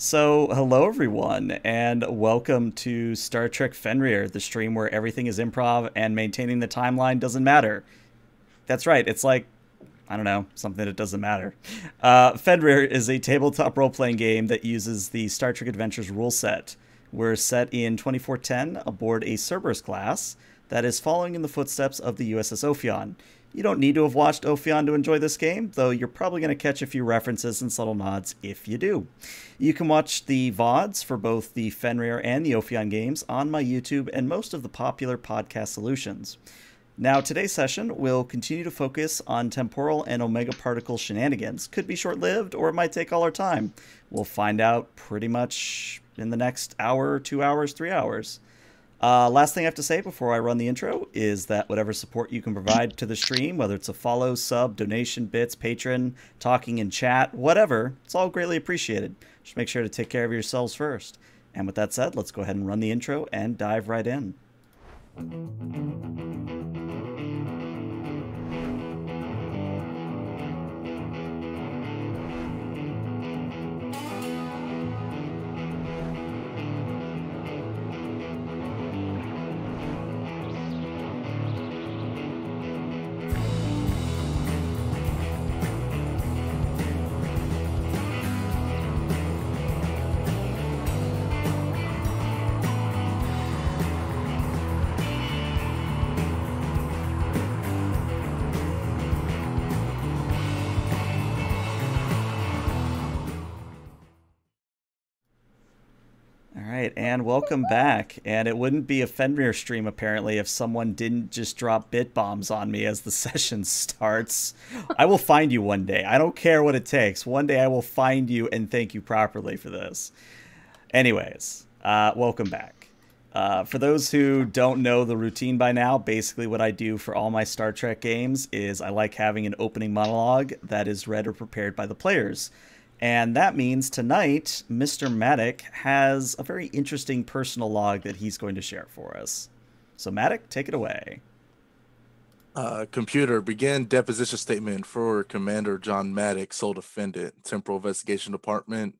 So, hello everyone, and welcome to Star Trek Fenrir, the stream where everything is improv and maintaining the timeline doesn't matter. That's right, it's like, I don't know, something that doesn't matter. Uh, Fenrir is a tabletop role playing game that uses the Star Trek Adventures rule set. We're set in 2410 aboard a Cerberus class that is following in the footsteps of the USS Ophion. You don't need to have watched Ophion to enjoy this game, though you're probably going to catch a few references and subtle nods if you do. You can watch the VODs for both the Fenrir and the Ophion games on my YouTube and most of the popular podcast solutions. Now, today's session will continue to focus on temporal and omega particle shenanigans. Could be short lived, or it might take all our time. We'll find out pretty much in the next hour, two hours, three hours. Uh, last thing I have to say before I run the intro is that whatever support you can provide to the stream, whether it's a follow, sub, donation, bits, patron, talking in chat, whatever, it's all greatly appreciated. Just make sure to take care of yourselves first. And with that said, let's go ahead and run the intro and dive right in. And welcome back. And it wouldn't be a Fenrir stream apparently if someone didn't just drop bit bombs on me as the session starts. I will find you one day. I don't care what it takes. One day I will find you and thank you properly for this. Anyways, uh, welcome back. Uh, for those who don't know the routine by now, basically what I do for all my Star Trek games is I like having an opening monologue that is read or prepared by the players. And that means tonight, Mr. Maddock has a very interesting personal log that he's going to share for us. So, Maddock, take it away. Uh, computer, begin deposition statement for Commander John Maddock, sole defendant, Temporal Investigation Department,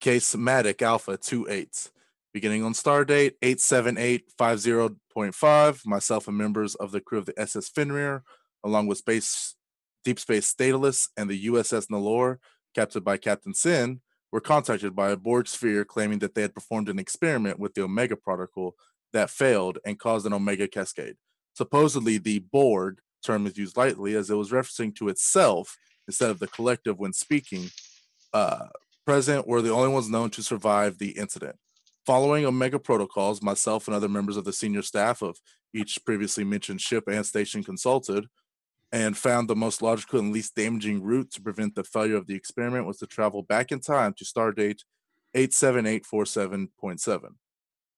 case Maddock Alpha 28. Beginning on star date 87850.5, myself and members of the crew of the SS Fenrir, along with Space Deep Space Daedalus and the USS Nalor, captained by Captain Sin, were contacted by a Borg sphere claiming that they had performed an experiment with the Omega particle that failed and caused an Omega cascade. Supposedly, the Borg term is used lightly as it was referencing to itself instead of the collective when speaking. Uh, present were the only ones known to survive the incident. Following Omega protocols, myself and other members of the senior staff of each previously mentioned ship and station consulted and found the most logical and least damaging route to prevent the failure of the experiment was to travel back in time to stardate 87847.7.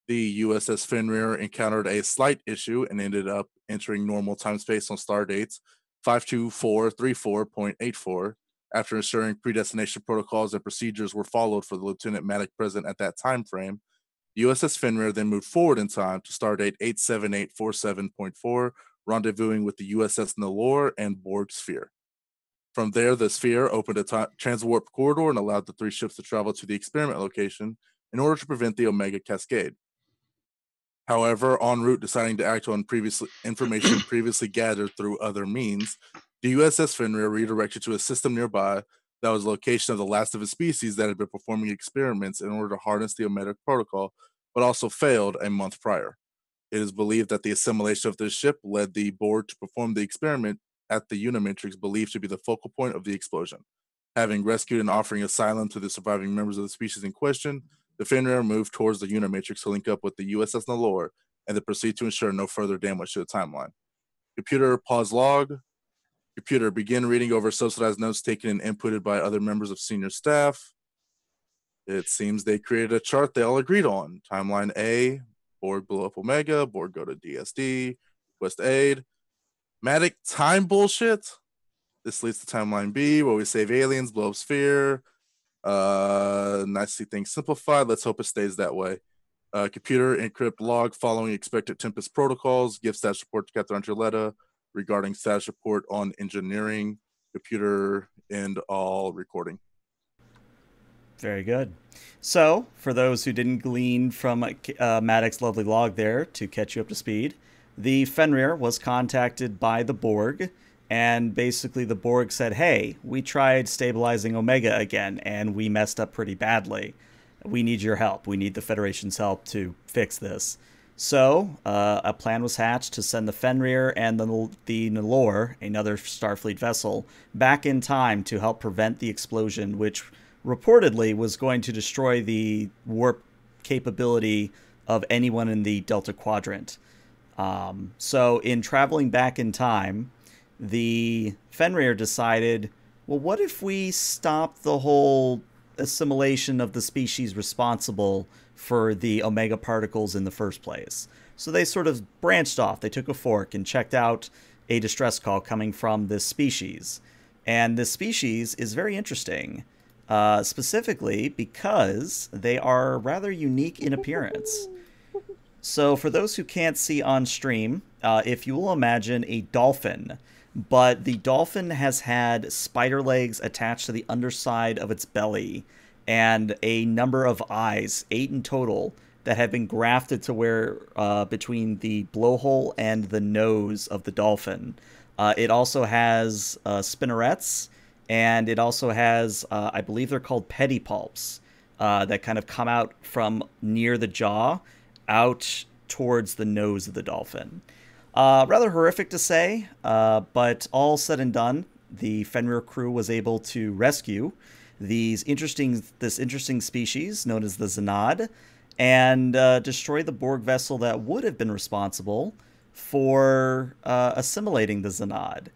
The USS Fenrir encountered a slight issue and ended up entering normal time space on stardates 52434.84 after ensuring predestination protocols and procedures were followed for the Lieutenant Maddock present at that time frame. USS Fenrir then moved forward in time to stardate 87847.4 rendezvousing with the USS Nalor and Borg Sphere. From there, the sphere opened a t- transwarp corridor and allowed the three ships to travel to the experiment location in order to prevent the Omega Cascade. However, en route, deciding to act on previously information previously gathered through other means, the USS Fenrir redirected to a system nearby that was the location of the last of its species that had been performing experiments in order to harness the Omega protocol, but also failed a month prior. It is believed that the assimilation of this ship led the Borg to perform the experiment at the Unimatrix believed to be the focal point of the explosion. Having rescued and offering asylum to the surviving members of the species in question, the Fenrir moved towards the Unimatrix to link up with the USS Nalor and to proceed to ensure no further damage to the timeline. Computer pause log. Computer begin reading over subsidized notes taken and inputted by other members of senior staff. It seems they created a chart they all agreed on. Timeline A, Borg blow up Omega, Borg go to DSD, West Aid. Matic time bullshit. This leads to timeline B, where we save aliens, blow up sphere. Uh, see things simplified. Let's hope it stays that way. Uh, computer encrypt log following expected Tempest protocols. Give status report to Captain Angeletta regarding status report on engineering. Computer end all recording. Very good. So, for those who didn't glean from uh, Maddox's lovely log there to catch you up to speed, the Fenrir was contacted by the Borg, and basically the Borg said, Hey, we tried stabilizing Omega again, and we messed up pretty badly. We need your help. We need the Federation's help to fix this. So, uh, a plan was hatched to send the Fenrir and the, the Nalor, another Starfleet vessel, back in time to help prevent the explosion, which reportedly was going to destroy the warp capability of anyone in the Delta Quadrant. Um, so, in traveling back in time, the Fenrir decided, well, what if we stop the whole assimilation of the species responsible for the omega particles in the first place? So they sort of branched off. They took a fork and checked out a distress call coming from this species. And this species is very interesting uh, specifically because they are rather unique in appearance. So, for those who can't see on stream, uh, if you will imagine a dolphin, but the dolphin has had spider legs attached to the underside of its belly and a number of eyes, eight in total, that have been grafted to where uh, between the blowhole and the nose of the dolphin. Uh, it also has uh, spinnerets and it also has, uh, I believe they're called pedipalps, uh, that kind of come out from near the jaw out towards the nose of the dolphin. Uh, rather horrific to say, uh, but all said and done, the Fenrir crew was able to rescue these interesting this interesting species known as the Zanad, and uh, destroy the Borg vessel that would have been responsible for uh, assimilating the Zanad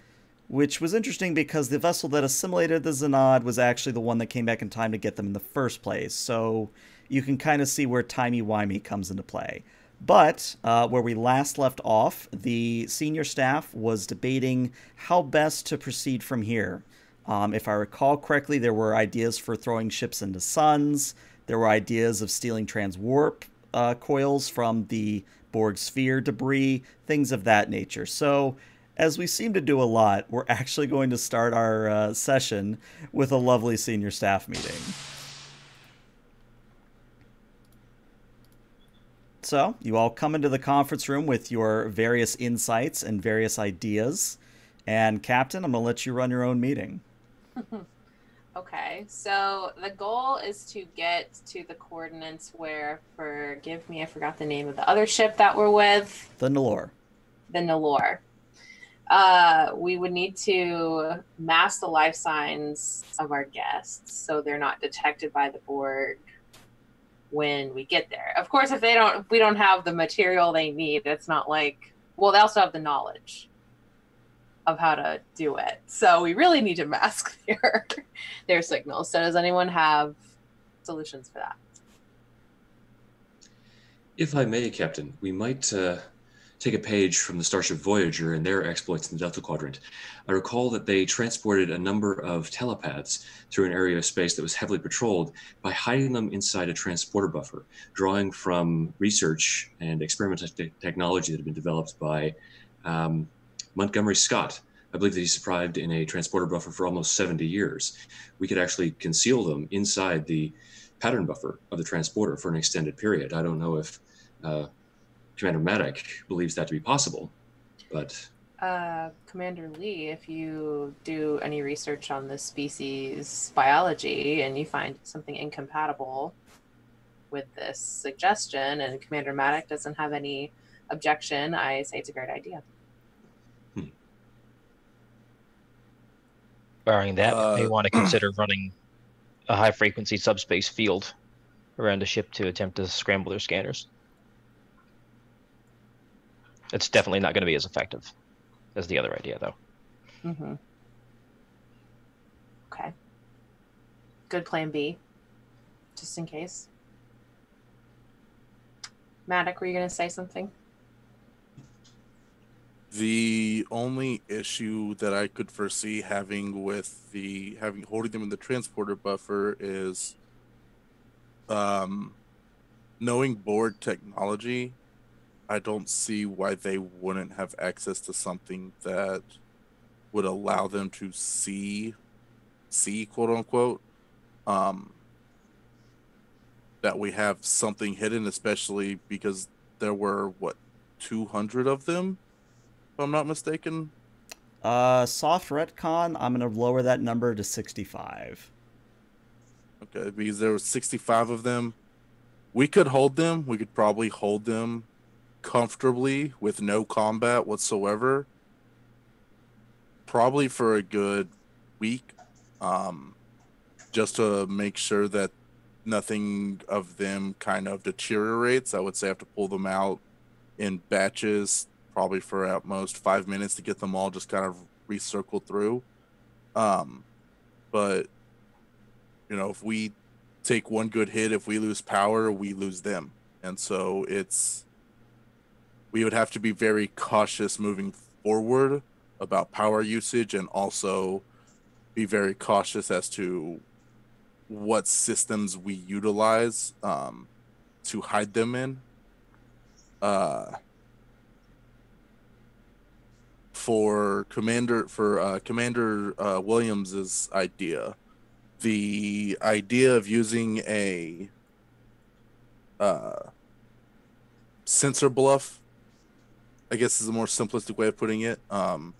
which was interesting because the vessel that assimilated the Zanad was actually the one that came back in time to get them in the first place. So you can kind of see where timey-wimey comes into play. But uh, where we last left off, the senior staff was debating how best to proceed from here. Um, if I recall correctly, there were ideas for throwing ships into suns. There were ideas of stealing transwarp uh, coils from the Borg sphere debris, things of that nature. So as we seem to do a lot, we're actually going to start our uh, session with a lovely senior staff meeting. So, you all come into the conference room with your various insights and various ideas. And, Captain, I'm going to let you run your own meeting. okay, so the goal is to get to the coordinates where, forgive me, I forgot the name of the other ship that we're with. The Nalor. The Nalor uh, we would need to mask the life signs of our guests so they're not detected by the Borg when we get there. Of course, if they don't, if we don't have the material they need, it's not like well, they also have the knowledge of how to do it. So we really need to mask their their signals. So does anyone have solutions for that? If I may, Captain, we might uh, take a page from the Starship Voyager and their exploits in the Delta Quadrant. I recall that they transported a number of telepaths through an area of space that was heavily patrolled by hiding them inside a transporter buffer, drawing from research and experimental te- technology that had been developed by um, Montgomery Scott. I believe that he survived in a transporter buffer for almost 70 years. We could actually conceal them inside the pattern buffer of the transporter for an extended period. I don't know if uh, Commander Maddock believes that to be possible. But uh, Commander Lee, if you do any research on this species biology and you find something incompatible with this suggestion, and Commander Maddock doesn't have any objection, I say it's a great idea. Hmm. Barring that, uh, may want to consider running a high frequency subspace field around the ship to attempt to scramble their scanners. It's definitely not going to be as effective as the other idea, though. Mm-hmm. Okay. Good plan B, just in case. Maddox, were you going to say something? The only issue that I could foresee having with the having holding them in the transporter buffer is um knowing Borg technology I don't see why they wouldn't have access to something that would allow them to see see quote unquote um that we have something hidden, especially because there were what 200 of them, if I'm not mistaken. Uh, soft retcon. I'm gonna lower that number to 65. Okay, because there were 65 of them. We could hold them. We could probably hold them comfortably with no combat whatsoever. Probably for a good week, um, just to make sure that nothing of them kind of deteriorates. I would say I have to pull them out in batches, probably for at most five minutes to get them all just kind of recircled through. Um, but you know, if we take one good hit, if we lose power, we lose them, and so it's we would have to be very cautious moving forward about power usage and also be very cautious as to what systems we utilize um, to hide them in. Uh, for Commander for uh, Commander uh, Williams's idea, the idea of using a uh, sensor bluff, I guess is a more simplistic way of putting it. Um,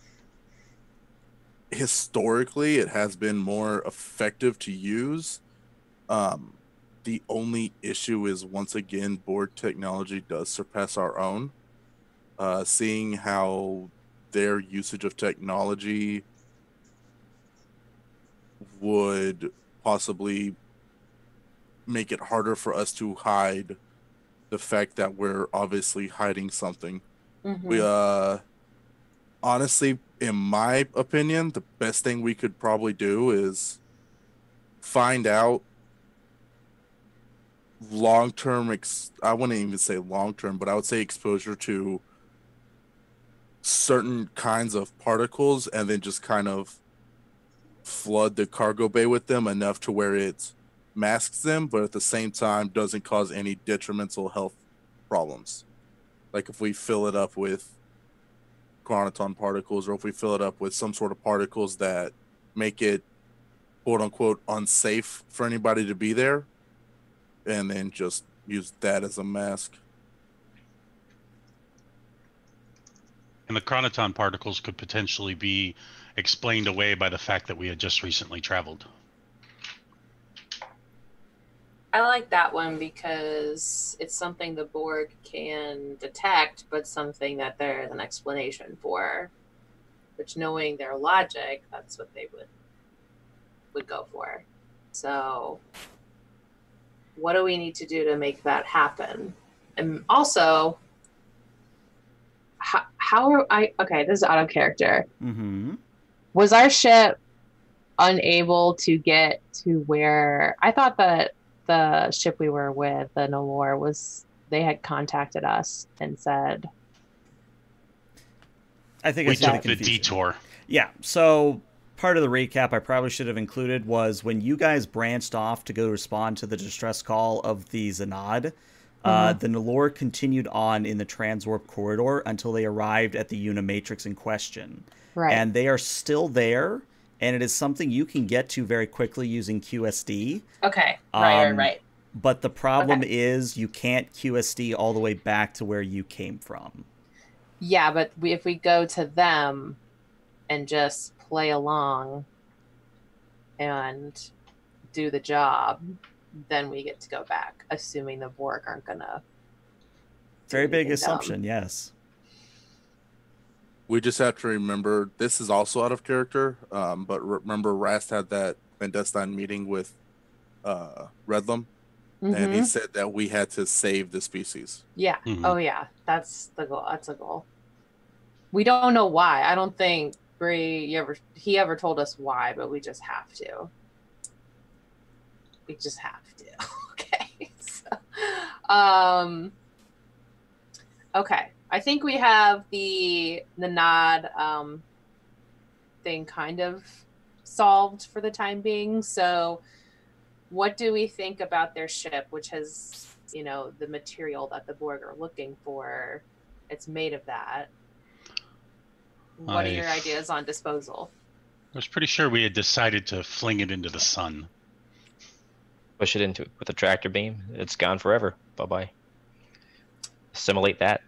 historically, it has been more effective to use. Um, the only issue is once again, Borg technology does surpass our own. Uh, seeing how their usage of technology would possibly make it harder for us to hide the fact that we're obviously hiding something. Mhm. We uh honestly in my opinion, the best thing we could probably do is find out long-term ex- I wouldn't even say long-term, but I would say exposure to certain kinds of particles and then just kind of flood the cargo bay with them enough to where it masks them, but at the same time doesn't cause any detrimental health problems. Like if we fill it up with chronoton particles, or if we fill it up with some sort of particles that make it quote unquote unsafe for anybody to be there, and then just use that as a mask. And the chronoton particles could potentially be explained away by the fact that we had just recently traveled. I like that one because it's something the Borg can detect, but something that there's an explanation for. Which, knowing their logic, that's what they would would go for. So, what do we need to do to make that happen? And also, how, how are I? Okay, this is out of character. Mm-hmm. Was our ship unable to get to where I thought that the ship we were with, the Nolor, was they had contacted us and said, I think We it's really took the detour. Yeah. So part of the recap I probably should have included was when you guys branched off to go respond to the distress call of the Zanad. Uh, the Nalor continued on in the transwarp corridor until they arrived at the Unimatrix in question. "Right, And they are still there, and it is something you can get to very quickly using QSD. okay, right, right, Um, right, But the problem Okay. is you can't QSD all the way back to where you came from. yeah." But we, if we go to them and just play along and do the job, then we get to go back, assuming the Borg aren't gonna. Very big anything dumb. assumption, yes. We just have to remember this is also out of character. Um, but remember, Rast had that clandestine meeting with uh, Redlum, and he Mhm. said that we had to save the species. Yeah. Mhm. Oh yeah, that's the goal. That's a goal. We don't know why. I don't think Bree ever he ever told us why, but we just have to. We just have to. okay. So, um. Okay, I think we have the the nod um thing kind of solved for the time being. So, what do we think about their ship, which has you know the material that the Borg are looking for? It's made of that. What are your ideas on disposal? I was pretty sure we had decided to fling it into the sun. Push it into with a tractor beam. It's gone forever. Bye bye. Assimilate that.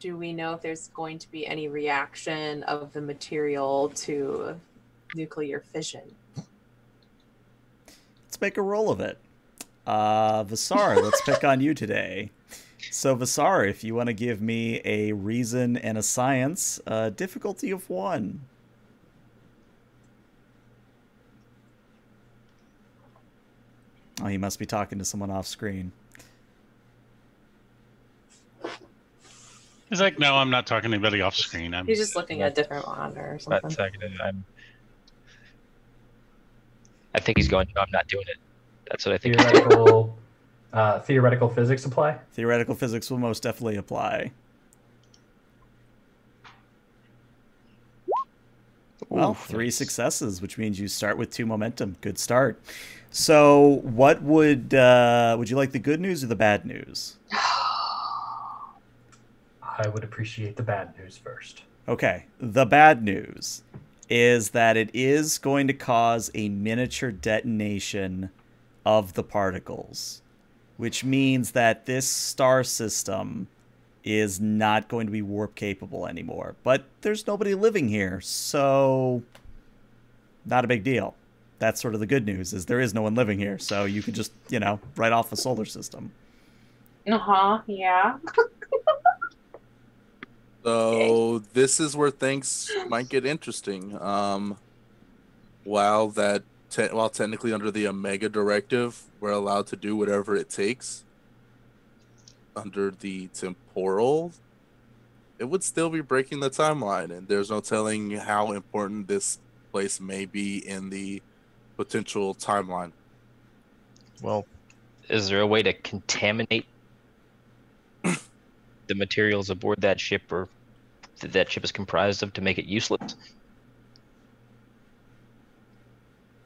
Do we know if there's going to be any reaction of the material to nuclear fission? Let's make a roll of it. Uh, Vasar, let's pick on you today. So, Vasar, if you want to give me a reason and a science, uh, difficulty of one. Oh, he must be talking to someone off screen. He's like, no, I'm not talking to anybody off screen. I'm He's just looking at a different monitor or something. Not second. I'm. I think he's going. No, I'm not doing it. That's what I think. Theoretical, uh, theoretical physics apply. Theoretical physics will most definitely apply. Well, three nice. successes, which means you start with two momentum. Good start. So, what would uh, would you like the good news or the bad news? I would appreciate the bad news first. Okay, the bad news is that it is going to cause a miniature detonation of the particles, which means that this star system is not going to be warp capable anymore. But there's nobody living here, so not a big deal. That's sort of the good news is there is no one living here, so you can just, you know, write off the solar system. Uh huh. Yeah. So this is where things might get interesting. Um, while that te- while technically under the Omega Directive, we're allowed to do whatever it takes. Under the temporal, it would still be breaking the timeline, and there's no telling how important this place may be in the potential timeline. Well, is there a way to contaminate the materials aboard that ship or that that ship is comprised of to make it useless?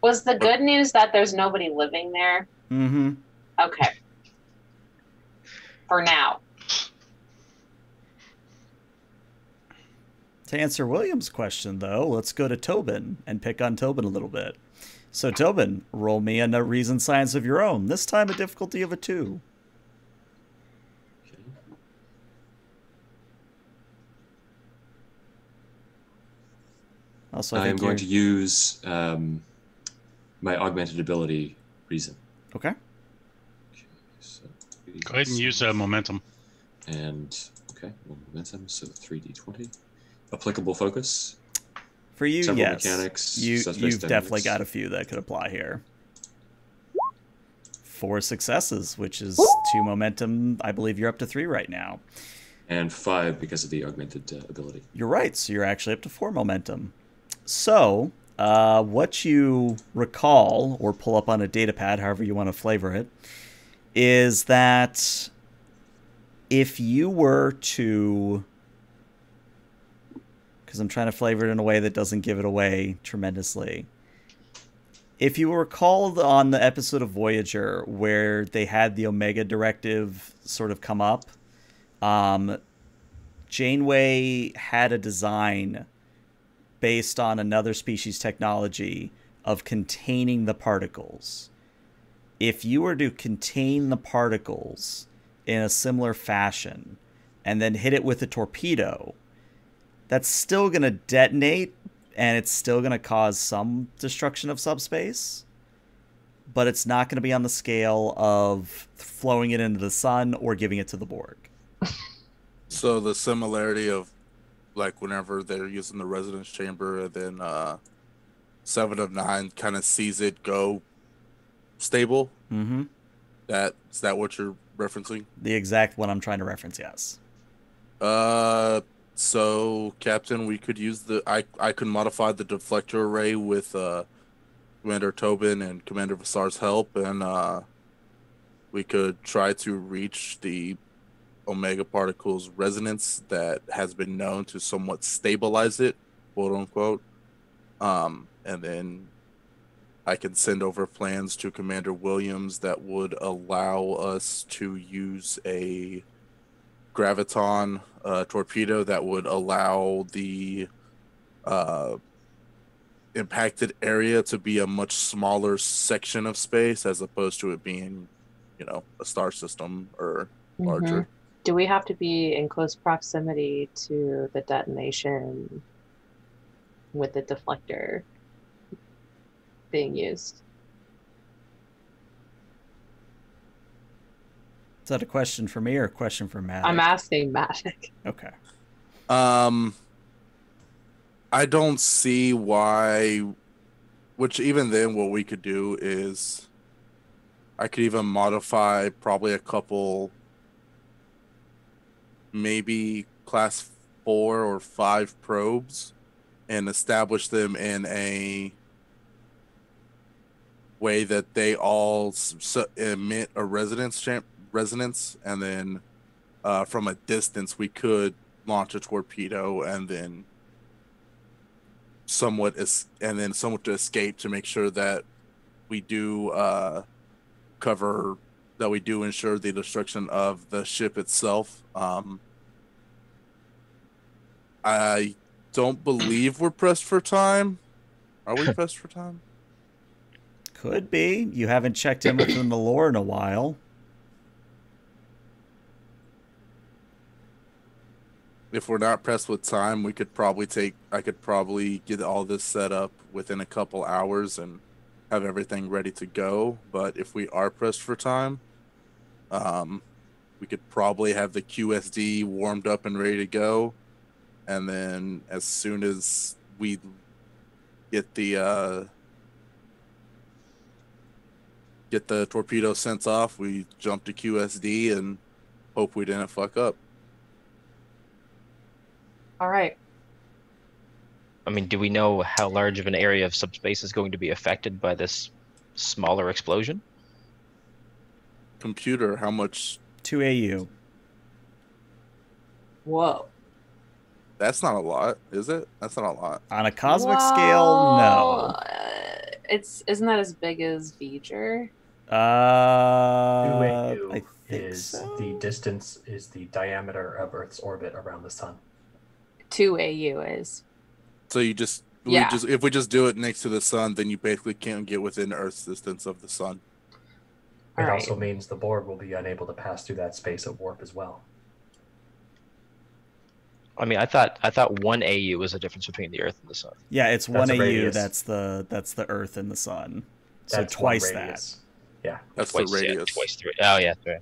Was the good news that there's nobody living there? Mm-hmm. Okay. For now. To answer William's question, though, let's go to Tobin and pick on Tobin a little bit. So, Tobin, roll me a reason science of your own. This time, a difficulty of a two. Also, I, I am going you're- to use um, my augmented ability reason. Okay. Okay, so Go ahead and use uh, momentum. And okay, well, momentum. So three d twenty. Applicable focus. For you, Several yes. mechanics, you you've definitely got a few that could apply here. Four successes, which is two momentum. I believe you're up to three right now. and five because of the augmented uh, ability. You're right. So you're actually up to four momentum. So, uh, what you recall or pull up on a data pad, however you want to flavor it, is that if you were to. Because I'm trying to flavor it in a way that doesn't give it away tremendously. If you recall on the episode of Voyager where they had the Omega Directive sort of come up, um, Janeway had a design based on another species technology of containing the particles. If you were to contain the particles in a similar fashion and then hit it with a torpedo, that's still going to detonate and it's still going to cause some destruction of subspace, but it's not going to be on the scale of flowing it into the sun or giving it to the Borg. So the similarity of like whenever they're using the resonance chamber and then uh seven of nine kind of sees it go stable. Mm-hmm. That is that what you're referencing? The exact one I'm trying to reference, yes. Uh so Captain, we could use the I I could modify the deflector array with uh Commander Tobin and Commander Vasar's help and uh we could try to reach the omega particles resonance that has been known to somewhat stabilize it, quote unquote. Um, and then I can send over plans to Commander Williams that would allow us to use a graviton uh, torpedo that would allow the uh, impacted area to be a much smaller section of space as opposed to it being, you know, a star system or larger. Do we have to be in close proximity to the detonation with the deflector being used? Is that a question for me or a question for Matt? I'm asking Magic. Okay. Um, I don't see why. Which even then, what we could do is, I could even modify probably a couple, maybe class four or five probes, and establish them in a way that they all s- s- emit a resonance champ resonance, and then uh, from a distance we could launch a torpedo and then somewhat es- and then somewhat to escape to make sure that we do uh, cover that we do ensure the destruction of the ship itself. Um, I don't believe we're pressed for time. Are we pressed for time? Could be. You haven't checked in within the lore in a while. if we're not pressed with time, we could probably take. I could probably get all this set up within a couple hours and have everything ready to go. But if we are pressed for time, um, we could probably have the QSD warmed up and ready to go, and then as soon as we get the uh, get the torpedo sent off, we jump to QSD and hope we didn't fuck up. All right. I mean, do we know how large of an area of subspace is going to be affected by this smaller explosion? Computer, how much 2 AU. Whoa. That's not a lot, is it? That's not a lot. On a cosmic scale, no. Uh, it's isn't that as big as V'ger? Uh, 2AU I think is so. the distance is the diameter of Earth's orbit around the sun. Two AU is. So you just Yeah. we just if we just do it next to the sun, then you basically can't get within Earth's distance of the sun. It All right. also means the Borg will be unable to pass through that space at warp as well. I mean, I thought I thought one AU was the difference between the Earth and the Sun. Yeah, it's That's one AU. radius. That's the that's the Earth and the Sun. So That's twice that. Yeah. That's twice, the yeah, radius. twice three. Oh yeah, right.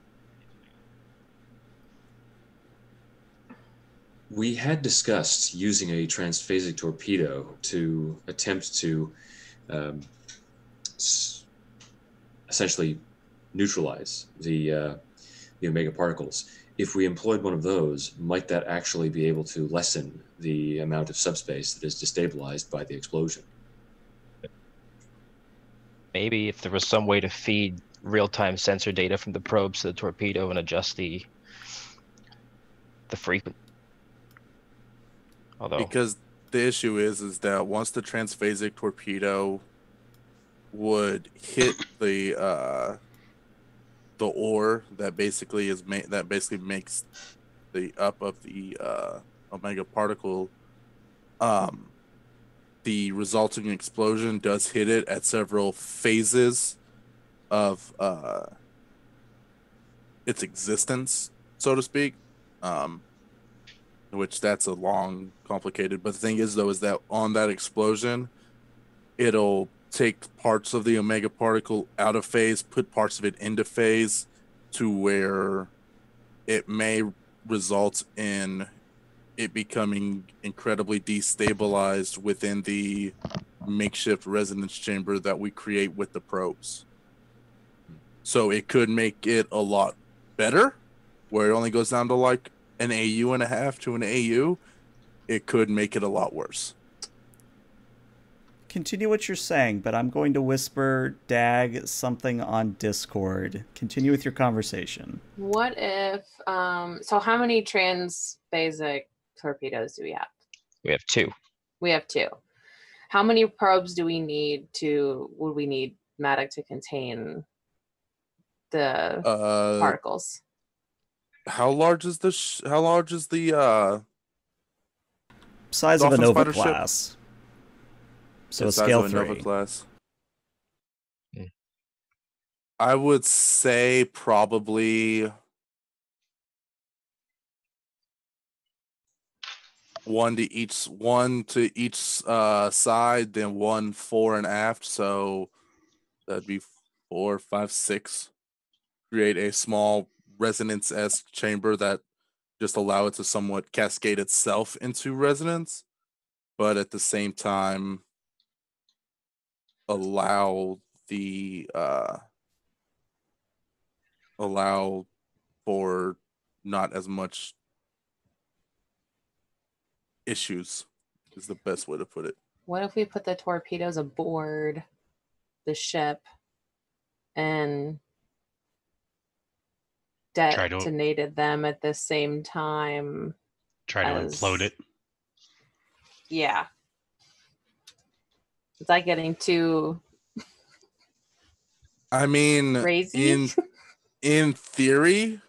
We had discussed using a transphasic torpedo to attempt to um, s- essentially neutralize the uh, the omega particles. If we employed one of those, might that actually be able to lessen the amount of subspace that is destabilized by the explosion? Maybe if there was some way to feed real-time sensor data from the probes to the torpedo and adjust the the frequency. Although Because the issue is is that once the transphasic torpedo would hit the uh the ore that basically is ma- that basically makes the up of the uh omega particle um the resulting explosion does hit it at several phases of uh its existence so to speak um which that's a long complicated but the thing is though is that on that explosion it'll take parts of the omega particle out of phase put parts of it into phase to where it may result in it becoming incredibly destabilized within the makeshift resonance chamber that we create with the probes so it could make it a lot better where it only goes down to like an AU and a half to an AU, it could make it a lot worse. Continue what you're saying, but I'm going to whisper Dag something on Discord. Continue with your conversation. What if um so how many transphasic torpedoes do we have? we have two. We have two. How many probes do we need to would we need Matic to contain the Uh, particles? how large is the sh- how large is the uh Size of a Dolphin Nova spider ship? Class. So the a size scale of a Nova three. class. Hmm. I would say probably one to each one to each uh side, then one fore and aft. So that'd be four, five, six. Create a small resonance esque chamber that just allow it to somewhat cascade itself into resonance, but at the same time allow the uh allow for not as much issues is the best way to put it. What if we put the torpedoes aboard the ship and Try to- detonated them at the same time? Try to As- implode it. Yeah. Is that getting too I mean crazy? in in theory,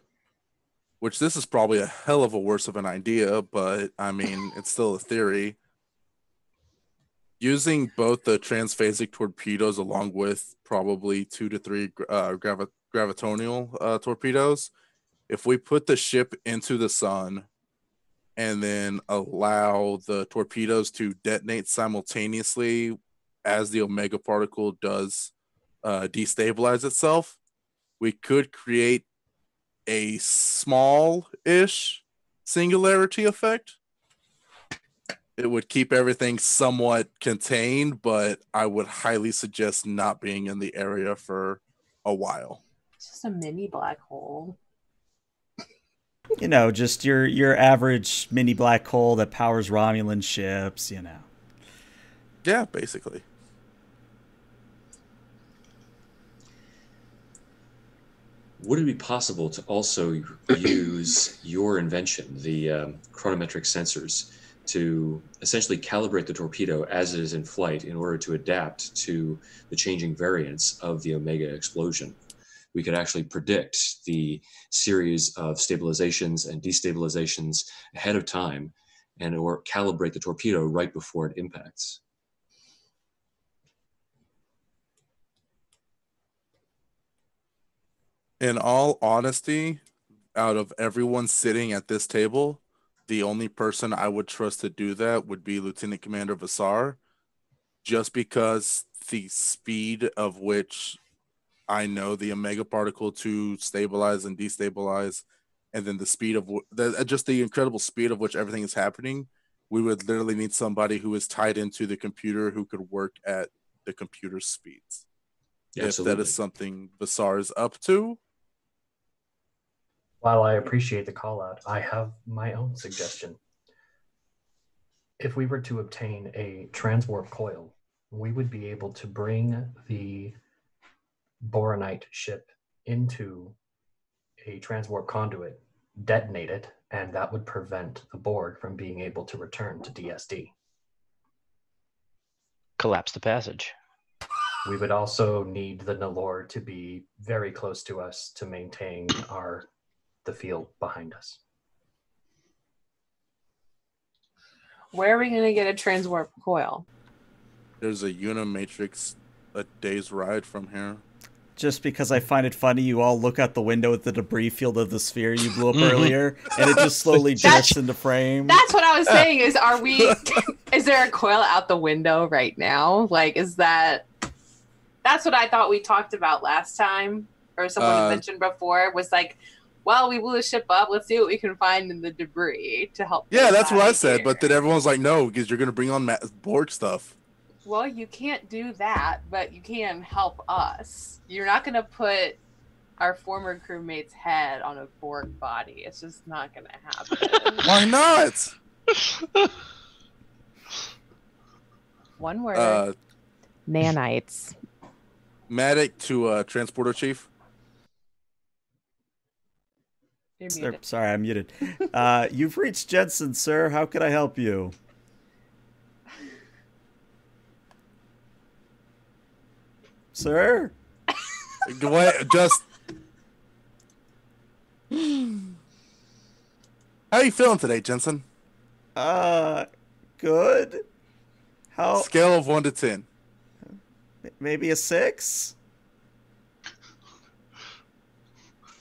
which this is probably a hell of a worse of an idea, but I mean it's still a theory. Using both the transphasic torpedoes along with probably two to three uh, gravi- gravitonial uh, torpedoes, if we put the ship into the sun and then allow the torpedoes to detonate simultaneously as the omega particle does uh, destabilize itself, we could create a small ish singularity effect. It would keep everything somewhat contained, but I would highly suggest not being in the area for a while. It's just a mini black hole. You know, just your your average mini black hole that powers Romulan ships. You know. Yeah, basically. Would it be possible to also use your invention, the um, chronometric sensors, to essentially calibrate the torpedo as it is in flight in order to adapt to the changing variance of the Omega explosion? We could actually predict the series of stabilizations and destabilizations ahead of time and or calibrate the torpedo right before it impacts. In all honesty, out of everyone sitting at this table, the only person I would trust to do that would be Lieutenant Commander Vassar, just because the speed of which I know the omega particle to stabilize and destabilize, and then the speed of the, uh, just the incredible speed of which everything is happening. We would literally need somebody who is tied into the computer who could work at the computer speeds. if that Absolutely. is something Vassar is up to, While I appreciate the call out, I have my own suggestion. If we were to obtain a transwarp coil, we would be able to bring the boronite ship into a transwarp conduit, detonate it, and that would prevent the Borg from being able to return to DSD. Collapse the passage. We would also need the Nalor to be very close to us to maintain our the field behind us. Where are we going to get a transwarp coil? there's a Unimatrix a day's ride from here. Just because I find it funny, you all look out the window at the debris field of the sphere you blew up Mhm. earlier, and it just slowly That's- drifts into frame. That's what I was saying. Is are we? is there a coil out the window right now? Like, is that? That's what I thought we talked about last time, or someone Uh, mentioned before. Was like, well, we blew the ship up. Let's see what we can find in the debris to help. Yeah, that's what I of said. But then everyone's like, no, because you're gonna bring on Ma- Borg stuff. well, you can't do that, but you can help us. You're not gonna put our former crewmate's head on a Borg body. It's just not gonna happen. Why not? One word: Uh, nanites. Matic to uh, transporter chief. You're Sir- muted. sorry, I'm muted. Uh, you've reached Jensen, sir. How can I help you? Sir? What? Just. How are you feeling today, Jensen? Uh, good. How Scale of one to ten. maybe a six?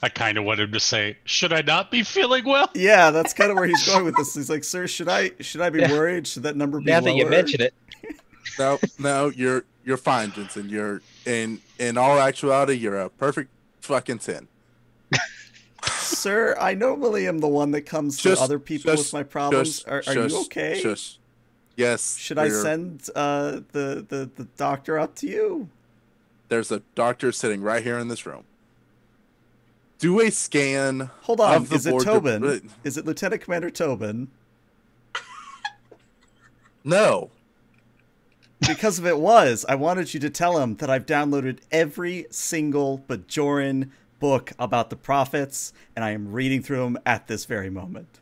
I kind of wanted to say, should I not be feeling well? Yeah, that's kind of where he's going with this. He's like, "Sir, should I should I be Yeah. worried? Should that number be Now lower?" that you mention it, No, no, you're you're fine, Jensen. You're in in all actuality, you're a perfect fucking ten. Sir, I normally am the one that comes to other people with my problems. Shush, are are shush, you okay? Shush. Yes. Should I send uh, the, the the doctor up to you? There's a doctor sitting right here in this room. Do a scan. Hold on, is it Tobin? Is it Lieutenant Commander Tobin? No. Because if it was, I wanted you to tell him that I've downloaded every single Bajoran book about the prophets, and I am reading through them at this very moment.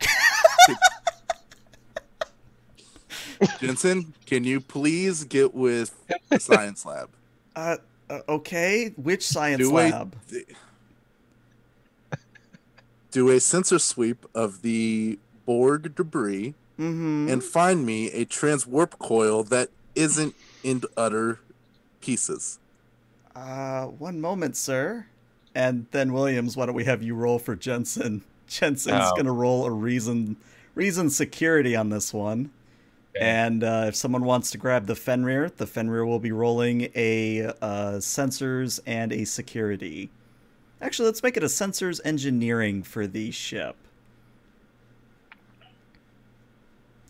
Jensen, can you please get with the science lab? Uh, uh okay. Which science Do a- lab? Do a sensor sweep of the Borg debris Mm-hmm. and find me a transwarp coil that isn't in utter pieces. Uh, one moment, sir. And then Williams, why don't we have you roll for Jensen? Jensen's Oh. gonna roll a reason reason security on this one. Okay. And uh, if someone wants to grab the Fenrir, the Fenrir will be rolling a uh, sensors and a security. Actually, let's make it a sensors engineering for the ship.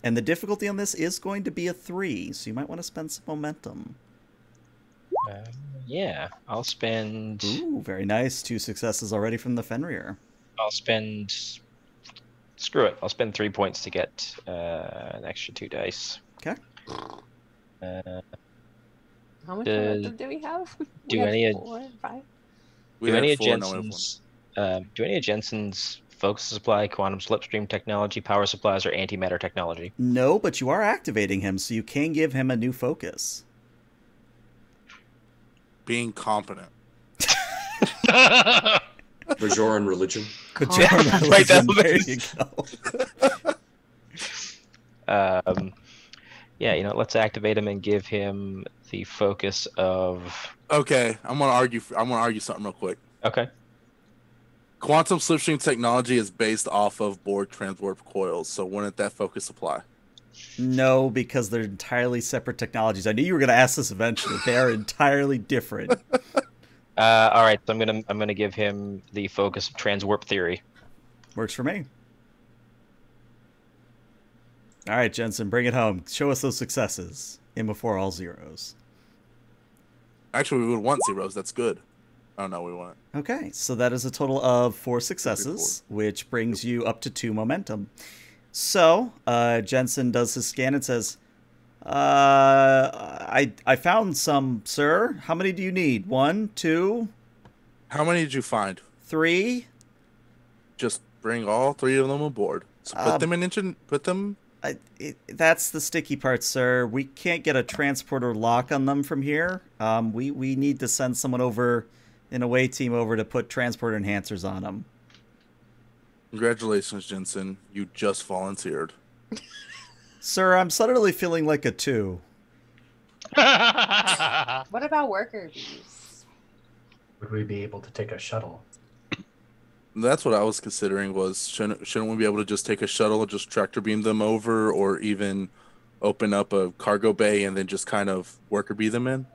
And the difficulty on this is going to be a three, so you might want to spend some momentum. uh, yeah, I'll spend. Ooh, very nice. Two successes already from the Fenrir. I'll spend. Screw it. I'll spend three points to get uh, an extra two dice. Okay. Uh, How much Uh, momentum do we have? We do have any of- four, five? We do any of four, now we. Jensen's um, do any of Jensen's focus supply, quantum slipstream technology, power supplies, or antimatter technology? No, but you are activating him, so you can give him a new focus. Being competent. Bajoran religion. But Calm John down. Right, there you go. Um, yeah, you know, let's activate him and give him the focus of. Okay, I'm gonna argue. I'm gonna argue something real quick. Okay. Quantum slipstream technology is based off of Borg transwarp coils, so wouldn't that focus apply? No, because they're entirely separate technologies. I knew you were going to ask this eventually. They are entirely different. Uh, all right, so I'm gonna I'm gonna give him the focus of transwarp theory. Works for me. All right, Jensen, bring it home. Show us those successes in before all zeros. Actually, we would want zeros. That's good. Oh no, we want. Okay, so that is a total of four successes, which brings you up to two momentum. So, uh, Jensen does his scan and says, uh, I, I found some, sir. How many do you need? One, two, How many did you find? three? Just bring all three of them aboard. So put Uh, them in engine. Put them. I, it, that's the sticky part, sir. We can't get a transporter lock on them from here. Um, we, we need to send someone over, an away team over to put transporter enhancers on them. Congratulations, Jensen. You just volunteered. Sir, I'm suddenly feeling like a two. What about worker bees? Would we be able to take a shuttle? That's what I was considering. Was shouldn't shouldn't we be able to just take a shuttle, and just tractor beam them over, or even open up a cargo bay and then just kind of worker bee them in?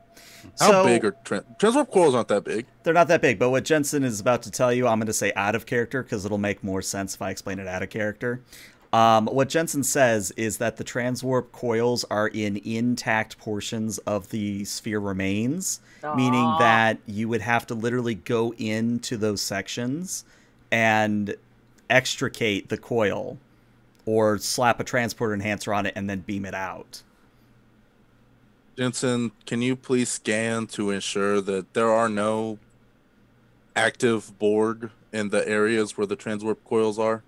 How So- big are tra- transwarp coils? Aren't that big? They're not that big, but what Jensen is about to tell you, I'm going to say out of character because it'll make more sense if I explain it out of character. Um, what Jensen says is that the transwarp coils are in intact portions of the sphere remains, meaning that you would have to literally go into those sections and extricate the coil or slap a transporter enhancer on it and then beam it out. Jensen, can you please scan to ensure that there are no active Borg in the areas where the transwarp coils are?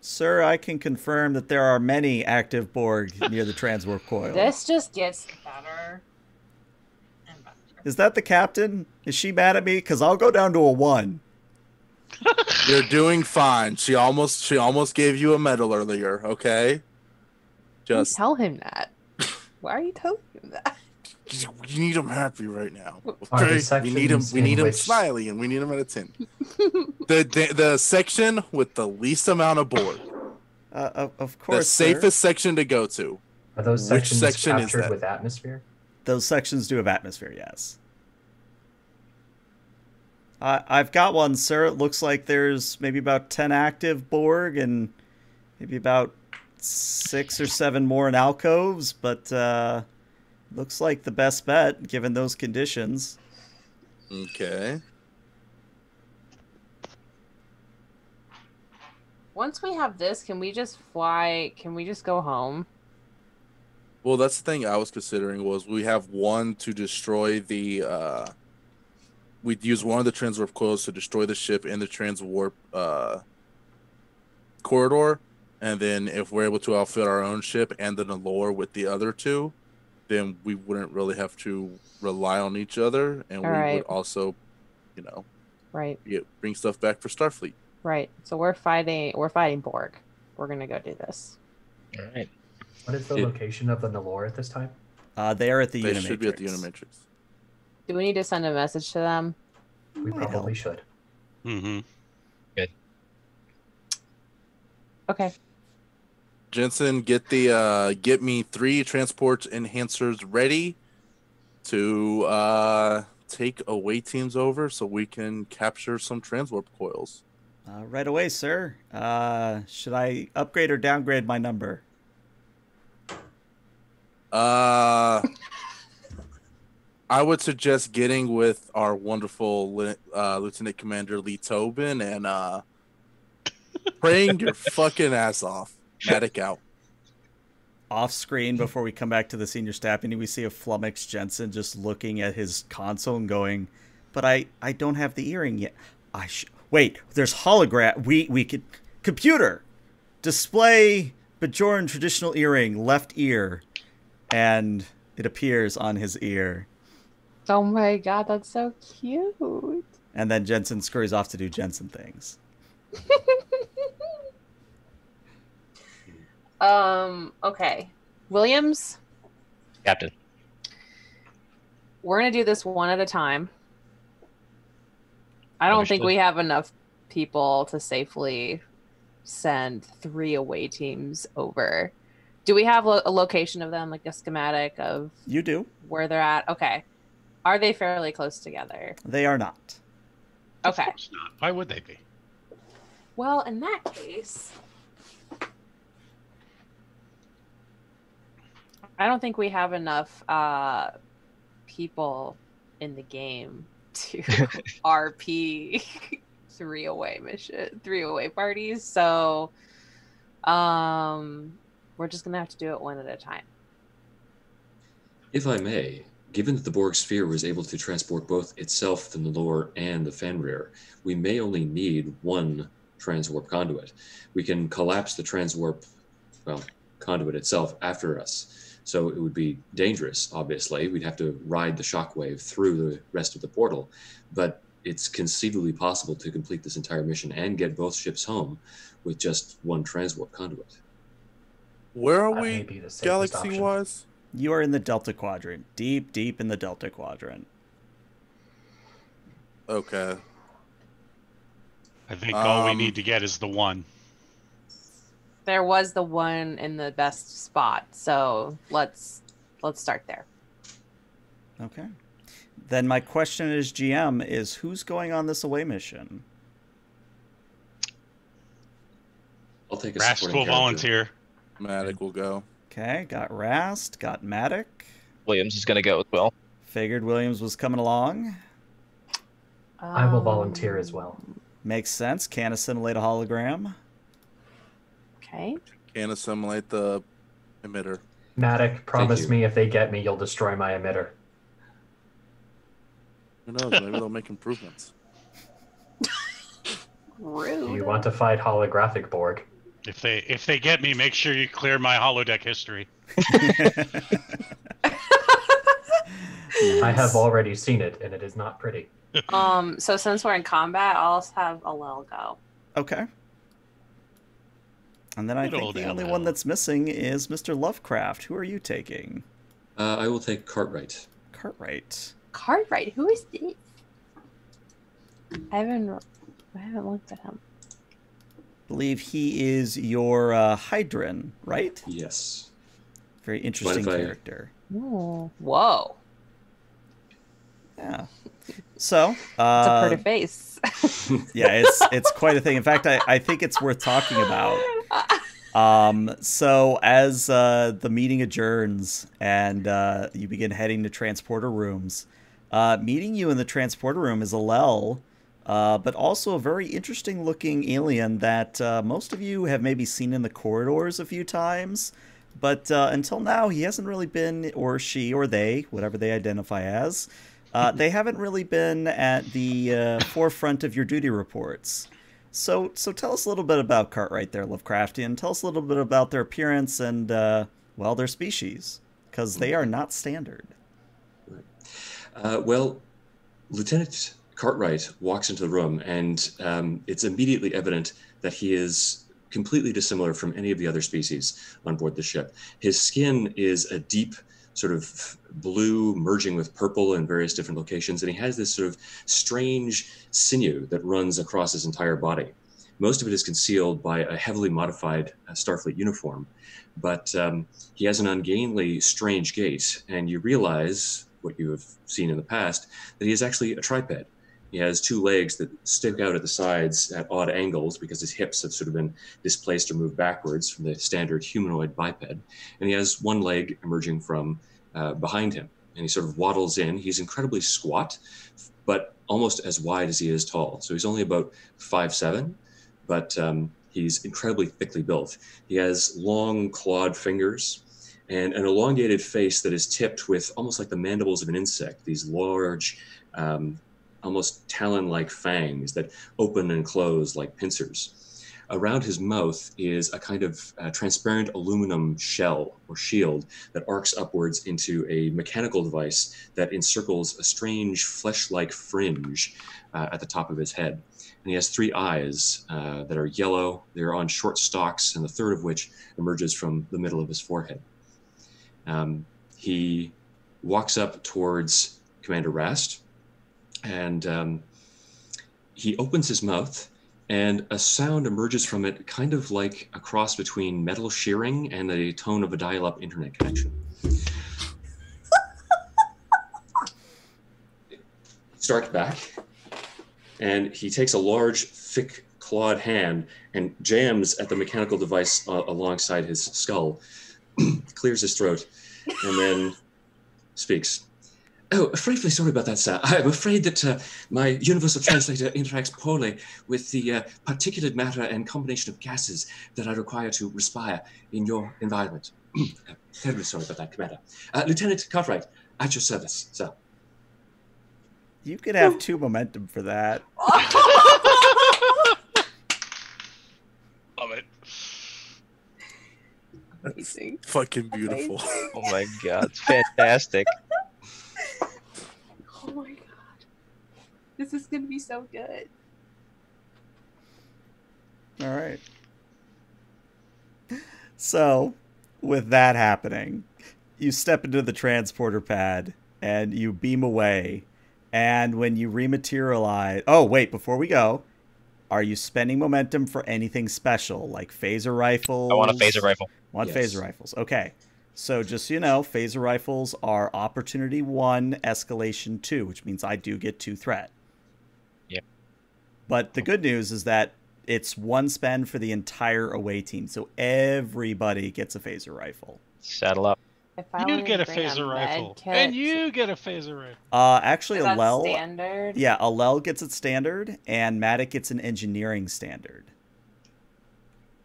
Sir, I can confirm that there are many active Borg near the transwarp coil. This just gets better and better. Is that the captain? Is she mad at me? Because I'll go down to a one. You're doing fine. She almost she almost gave you a medal earlier, okay? Don't Just tell him that. Why are you telling him that? You need him happy right now. Okay? We need him sections we need him which- smiley and we need him at a 10. the, the the section with the least amount of Borg. Uh, of, of The course, sir. safest section to go to. Are those Which sections section is captured that? with atmosphere? Those sections do have atmosphere, yes. I I've got one, sir. It looks like there's maybe about 10 active Borg and maybe about six or seven more in alcoves, but uh, looks like the best bet given those conditions. Okay. Once we have this, can we just fly? Can we just go home? Well, that's the thing I was considering was we have one to destroy the uh we'd use one of the transwarp coils to destroy the ship in the transwarp uh corridor and then if we're able to outfit our own ship and then the Nalor with the other two, then we wouldn't really have to rely on each other and we Alright. would also, you know, Right, get, bring stuff back for Starfleet. right. So we're fighting. We're fighting Borg. We're gonna go do this. All right. What is the It- location of the Nalor at this time? Uh, they are at the They Unimatrix. should be at the Unimatrix. Do we need to send a message to them? We Might probably help. should. hmm Good. Okay. Jensen, get the uh get me three transport enhancers ready to uh take away teams over so we can capture some transwarp coils. Uh, right away, sir. Uh, should I upgrade or downgrade my number? Uh I would suggest getting with our wonderful uh, Lieutenant Commander Lee Tobin and uh praying your fucking ass off. Medic out. Off screen, before we come back to the senior staff meeting, we see a flummoxed Jensen just looking at his console and going, "But I, I don't have the earring yet. I sh- wait. There's hologram. We, we could computer display Bajoran traditional earring, left ear, and it appears on his ear. Oh my god, that's so cute. And then Jensen scurries off to do Jensen things. um. Okay. Williams, Captain. we're gonna do this one at a time. I don't think we have enough people to safely send three away teams over. Do we have lo- a location of them, like a schematic of You do. where they're at? Okay. Are they fairly close together? They are not. Okay. Of course not. Why would they be? Well, in that case, I don't think we have enough uh, people in the game to RP three away mission, three away parties. So, um, we're just gonna have to do it one at a time. If I may, given that the Borg sphere was able to transport both itself, the Nalor, and the Fenrir, we may only need one transwarp conduit. We can collapse the transwarp, well, conduit itself after us. So it would be dangerous, obviously. We'd have to ride the shockwave through the rest of the portal. But it's conceivably possible to complete this entire mission and get both ships home with just one transwarp conduit. Where are That we be the safest galaxy option. wise? You are in the Delta Quadrant, deep, deep in the Delta Quadrant. Okay. I think all we Um, need to get is the one. There was the one in the best spot, so let's let's start there. Okay. Then my question is GM is who's going on this away mission? I'll take a Rask supporting will character. volunteer. Matic will go. Okay, got Rast, got Matic. Williams is going to go as well. Figured Williams was coming along. I will volunteer as well. Makes sense. Can assimilate a hologram. Okay. Can assimilate the emitter. Matic, promise me if they get me, you'll destroy my emitter. Who knows? Maybe they'll make improvements. Rude. You want to fight holographic Borg? If they if they get me, make sure you clear my holodeck history. I have already seen it, and it is not pretty. Um. So since we're in combat, I'll have Alel go. Okay. And then I Good think the only LL. one that's missing is Mr. Lovecraft. Who are you taking? Uh, I will take Cartwright. Cartwright. Cartwright, who is this? I haven't, I haven't looked at him. believe he is your uh, Hydran, right? Yes. Very interesting I- character. Ooh. Whoa, Yeah. So, it's a uh, pretty face. yeah, it's it's quite a thing. In fact, I, I think it's worth talking about. Um, so as uh, the meeting adjourns and uh, you begin heading to transporter rooms, uh, meeting you in the transporter room is Alel, uh, but also a very interesting looking alien that uh, most of you have maybe seen in the corridors a few times. But uh, until now, he hasn't really been, or she, or they, whatever they identify as, uh, they haven't really been at the uh, forefront of your duty reports. So, so tell us a little bit about Cartwright there, Lovecraftian. Tell us a little bit about their appearance and, uh, well, their species, because they are not standard. Uh, well, Lieutenant Cartwright walks into the room, and um, it's immediately evident that he is completely dissimilar from any of the other species on board the ship. His skin is a deep sort of blue merging with purple in various different locations, and he has this sort of strange sinew that runs across his entire body. Most of it is concealed by a heavily modified uh, Starfleet uniform, but um, he has an ungainly, strange gait, and you realize what you have seen in the past that he is actually a triped. He has two legs that stick out at the sides at odd angles because his hips have sort of been displaced or moved backwards from the standard humanoid biped. And he has one leg emerging from uh, behind him. And he sort of waddles in. He's incredibly squat, but almost as wide as he is tall. So he's only about five seven, but um, he's incredibly thickly built. He has long clawed fingers and an elongated face that is tipped with almost like the mandibles of an insect, these large, um, almost talon like fangs that open and close like pincers. Around his mouth is a kind of uh, transparent aluminum shell or shield that arcs upwards into a mechanical device that encircles a strange flesh like fringe uh, at the top of his head. And he has three eyes uh, that are yellow, they're on short stalks, and the third of which emerges from the middle of his forehead. Um, he walks up towards Commander Rast, and um, he opens his mouth, and a sound emerges from it, kind of like a cross between metal shearing and the tone of a dial-up internet connection. Starts back, and he takes a large, thick, clawed hand and jams at the mechanical device uh, alongside his skull, clears his throat, and then speaks. Oh, frightfully sorry about that, sir. I'm afraid that uh, my universal translator interacts poorly with the uh, particulate matter and combination of gases that I require to respire in your environment. Uh, Terribly sorry about that, Commander. Uh, Lieutenant Cartwright, at your service, sir. You could have two momentum for that. Love it. Amazing. Fucking beautiful. Amazing. Oh my god, it's fantastic. Oh my god. This is gonna be so good. All right. So, with that happening, you step into the transporter pad and you beam away. And when you rematerialize, oh wait, before we go, are you spending momentum for anything special like phaser rifles? I want a phaser rifle. Want Yes. phaser rifles? Okay. So just so you know, phaser rifles are opportunity one, escalation two, which means I do get two threat. Yep. But the good news is that it's one spend for the entire away team, so everybody gets a phaser rifle. Saddle up. If I You get a phaser med rifle, kit- and you get a phaser rifle. Uh, actually, Is that Alel, standard? yeah, Alel gets it standard, and Matic gets an engineering standard.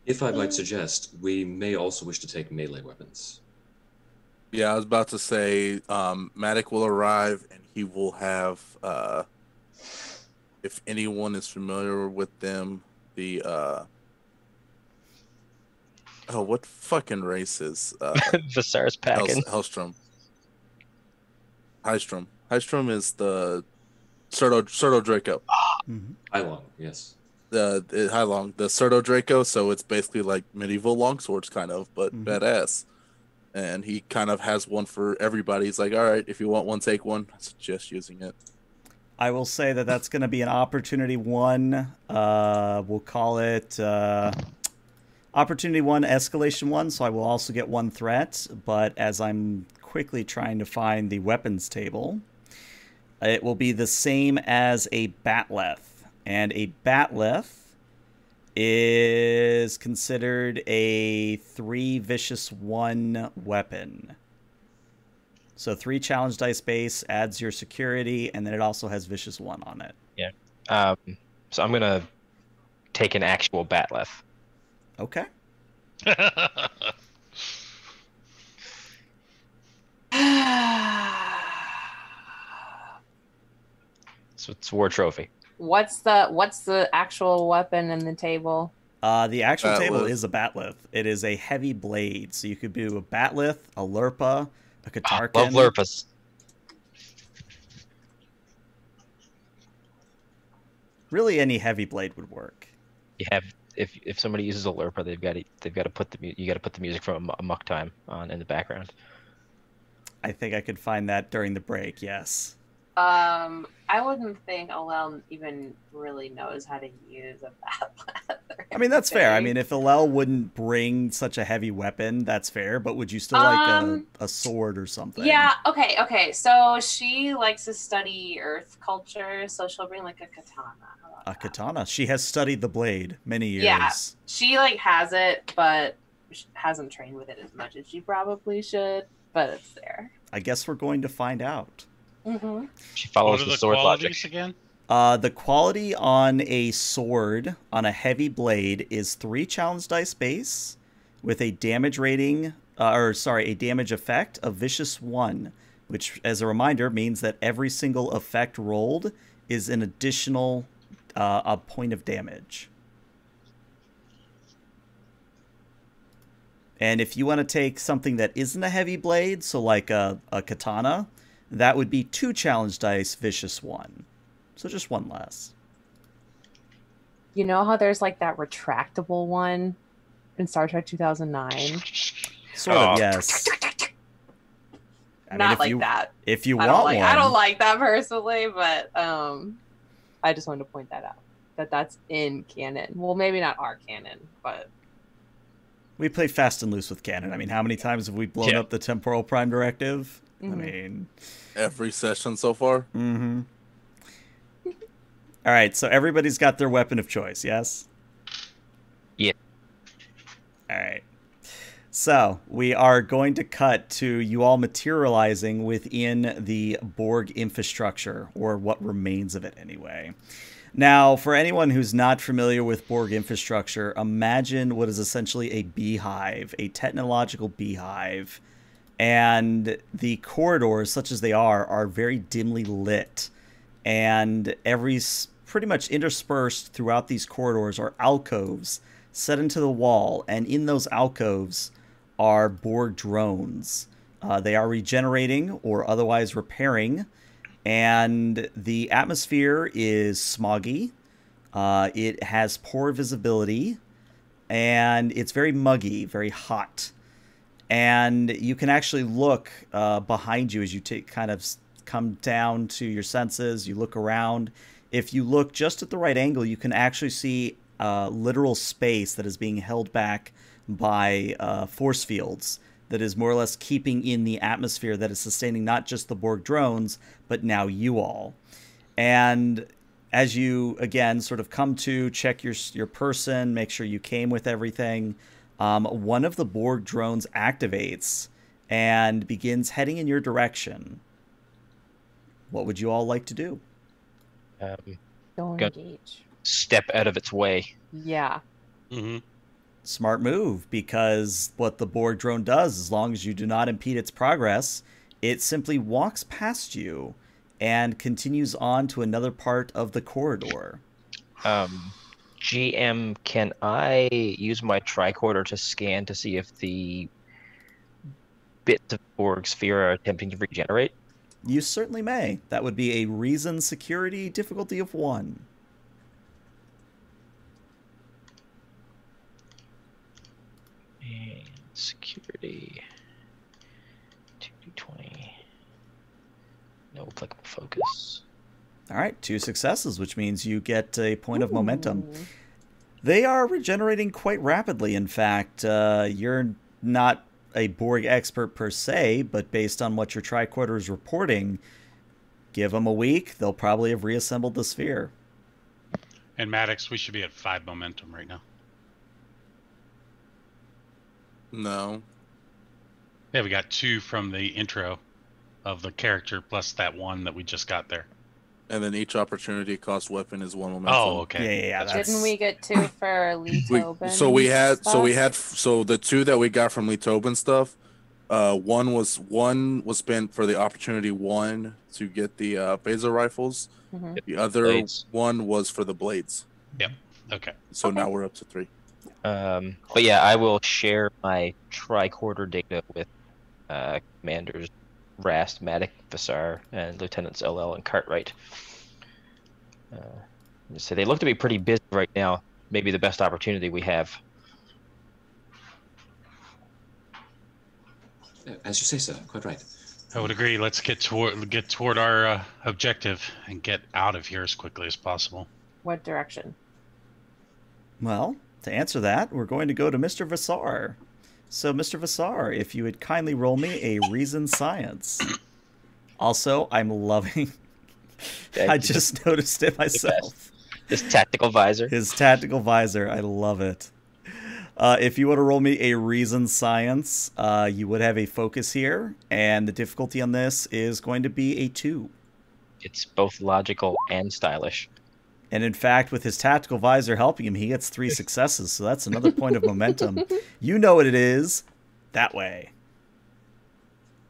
If I might suggest, we may also wish to take melee weapons. Yeah, I was about to say, um, Matic will arrive and he will have, uh, if anyone is familiar with them, the, uh, oh, what fucking race is, uh, Viserys packing. Hels- Hellstrom? Hystrom. Hystrom is the Cerdo, Cerdo Draco. Mhm. Pylon, yes. the uh, how long the Cerdo Draco, so it's basically like medieval longswords kind of, but Mhm. badass. And he kind of has one for everybody. He's like, all right, if you want one, take one. I suggest using it. I will say that that's going to be an opportunity one. Uh, we'll call it uh, opportunity one, escalation one. So I will also get one threat. But as I'm quickly trying to find the weapons table, it will be the same as a bat'leth, and a bat'leth is considered a three vicious one weapon. So three challenge dice base adds your security, and then it also has vicious one on it. Um, so I'm gonna take an actual bat'leth. Okay. So it's war trophy. what's the what's the actual weapon in the table? Uh, the actual table Bat'leth. is a bat'leth. It is a heavy blade, so you could do a bat'leth, a lirpa, a Ah, katarkin. love lirpas. Really, any heavy blade would work. You have if if somebody uses a lirpa, they've got to they've got to put the mu- you got to put the music from Amok Time on in the background. I think I could find that during the break. Yes. Um, I wouldn't think Olel even really knows how to use a bat. I mean, that's fair. I mean, if Alel wouldn't bring such a heavy weapon, that's fair. But would you still like Um, a, a sword or something? Yeah, okay, okay. So she likes to study earth culture, so she'll bring like a katana. A that? katana. She has studied the blade many years. Yeah. She like has it, but hasn't trained with it as much as she probably should. But it's there. I guess we're going to find out. Mm-hmm. She what follows are the the sword qualities logic. again? Uh, the quality on a sword on a heavy blade is three challenge dice base with a damage rating, uh, or sorry, a damage effect of vicious one, which, as a reminder, means that every single effect rolled is an additional uh, a point of damage. And if you want to take something that isn't a heavy blade, so like a, a katana, that would be two challenge dice, vicious one. So just one less. You know how there's like that retractable one in Star Trek 2009? Sort Oh. of, yes. I mean, Not if like you, that. If you I want like. one, I don't like that personally, but um, I just wanted to point that out. That that's in canon. Well, maybe not our canon, but we play fast and loose with canon. I mean, how many times have we blown Yeah. up the temporal prime directive? I Mhm. mean, Every session so far. mm-hmm. All right, so everybody's got their weapon of choice, yes? Yeah. All right. So we are going to cut to you all materializing within the Borg infrastructure, or what remains of it anyway. Now, for anyone who's not familiar with Borg infrastructure, imagine what is essentially a beehive, a technological beehive. And the corridors, such as they are, are very dimly lit. And every pretty much interspersed throughout these corridors are alcoves set into the wall. And in those alcoves are Borg drones. Uh, they are regenerating or otherwise repairing and the atmosphere is smoggy. Uh, it has poor visibility, and it's very muggy, very hot. And you can actually look uh, behind you as you take kind of come down to your senses. You look around. If you look just at the right angle, you can actually see uh, literal space that is being held back by uh, force fields that is more or less keeping in the atmosphere that is sustaining not just the Borg drones, but now you all. And as you again sort of come to check your your person, make sure you came with everything, um, one of the Borg drones activates and begins heading in your direction. What would you all like to do? Um, don't engage. step out of its way. Yeah. hmm Smart move because what the Borg drone does, as long as you do not impede its progress, it simply walks past you and continues on to another part of the corridor. Um, GM, can I use my tricorder to scan to see if the bits of Borg sphere are attempting to regenerate? You certainly may. That would be a reason security difficulty of one. And security 2d20. No applicable focus. All right, two successes, which means you get a point of momentum. They are regenerating quite rapidly. In fact, uh, you're not a Borg expert per se, but based on what your tricorder is reporting, give them a week, they'll probably have reassembled the sphere. And Maddox, we should be at five momentum right now. No. Yeah, we got two from the intro of the character plus that one that we just got there. And then each opportunity cost weapon is one momentum. Oh, okay. yeah, yeah. That's That's, Didn't we get two for Lee We, so we had so we had so the two that we got from Lee Tobin stuff. Uh, one was one was spent for the opportunity one to get the uh, phaser rifles. Mhm. The other Blades. one was for the blades. Yep. Okay. So Okay. now we're up to three. Um, but yeah, I will share my tricorder data with uh, commanders Rast, Matic, Vassar, and Lieutenants Alel and Cartwright. Uh, so they look to be pretty busy right now. Maybe the best opportunity we have. Uh, As you say, sir. Quite right. I would agree. Let's get toward get toward our uh, objective and get out of here as quickly as possible. What direction? well, to answer that, we're going to go to Mr. Vassar. So, Mr. Vassar, if you would kindly roll me a reason science. Also, I'm loving. I you. just noticed it myself. His tactical visor. His tactical visor. I love it. Uh, if you were to roll me a reason science, uh, you would have a focus here, and the difficulty on this is going to be a two. It's both logical and stylish. And in fact, with his tactical visor helping him, he gets three successes, so that's another point of momentum. You know what it is. That way.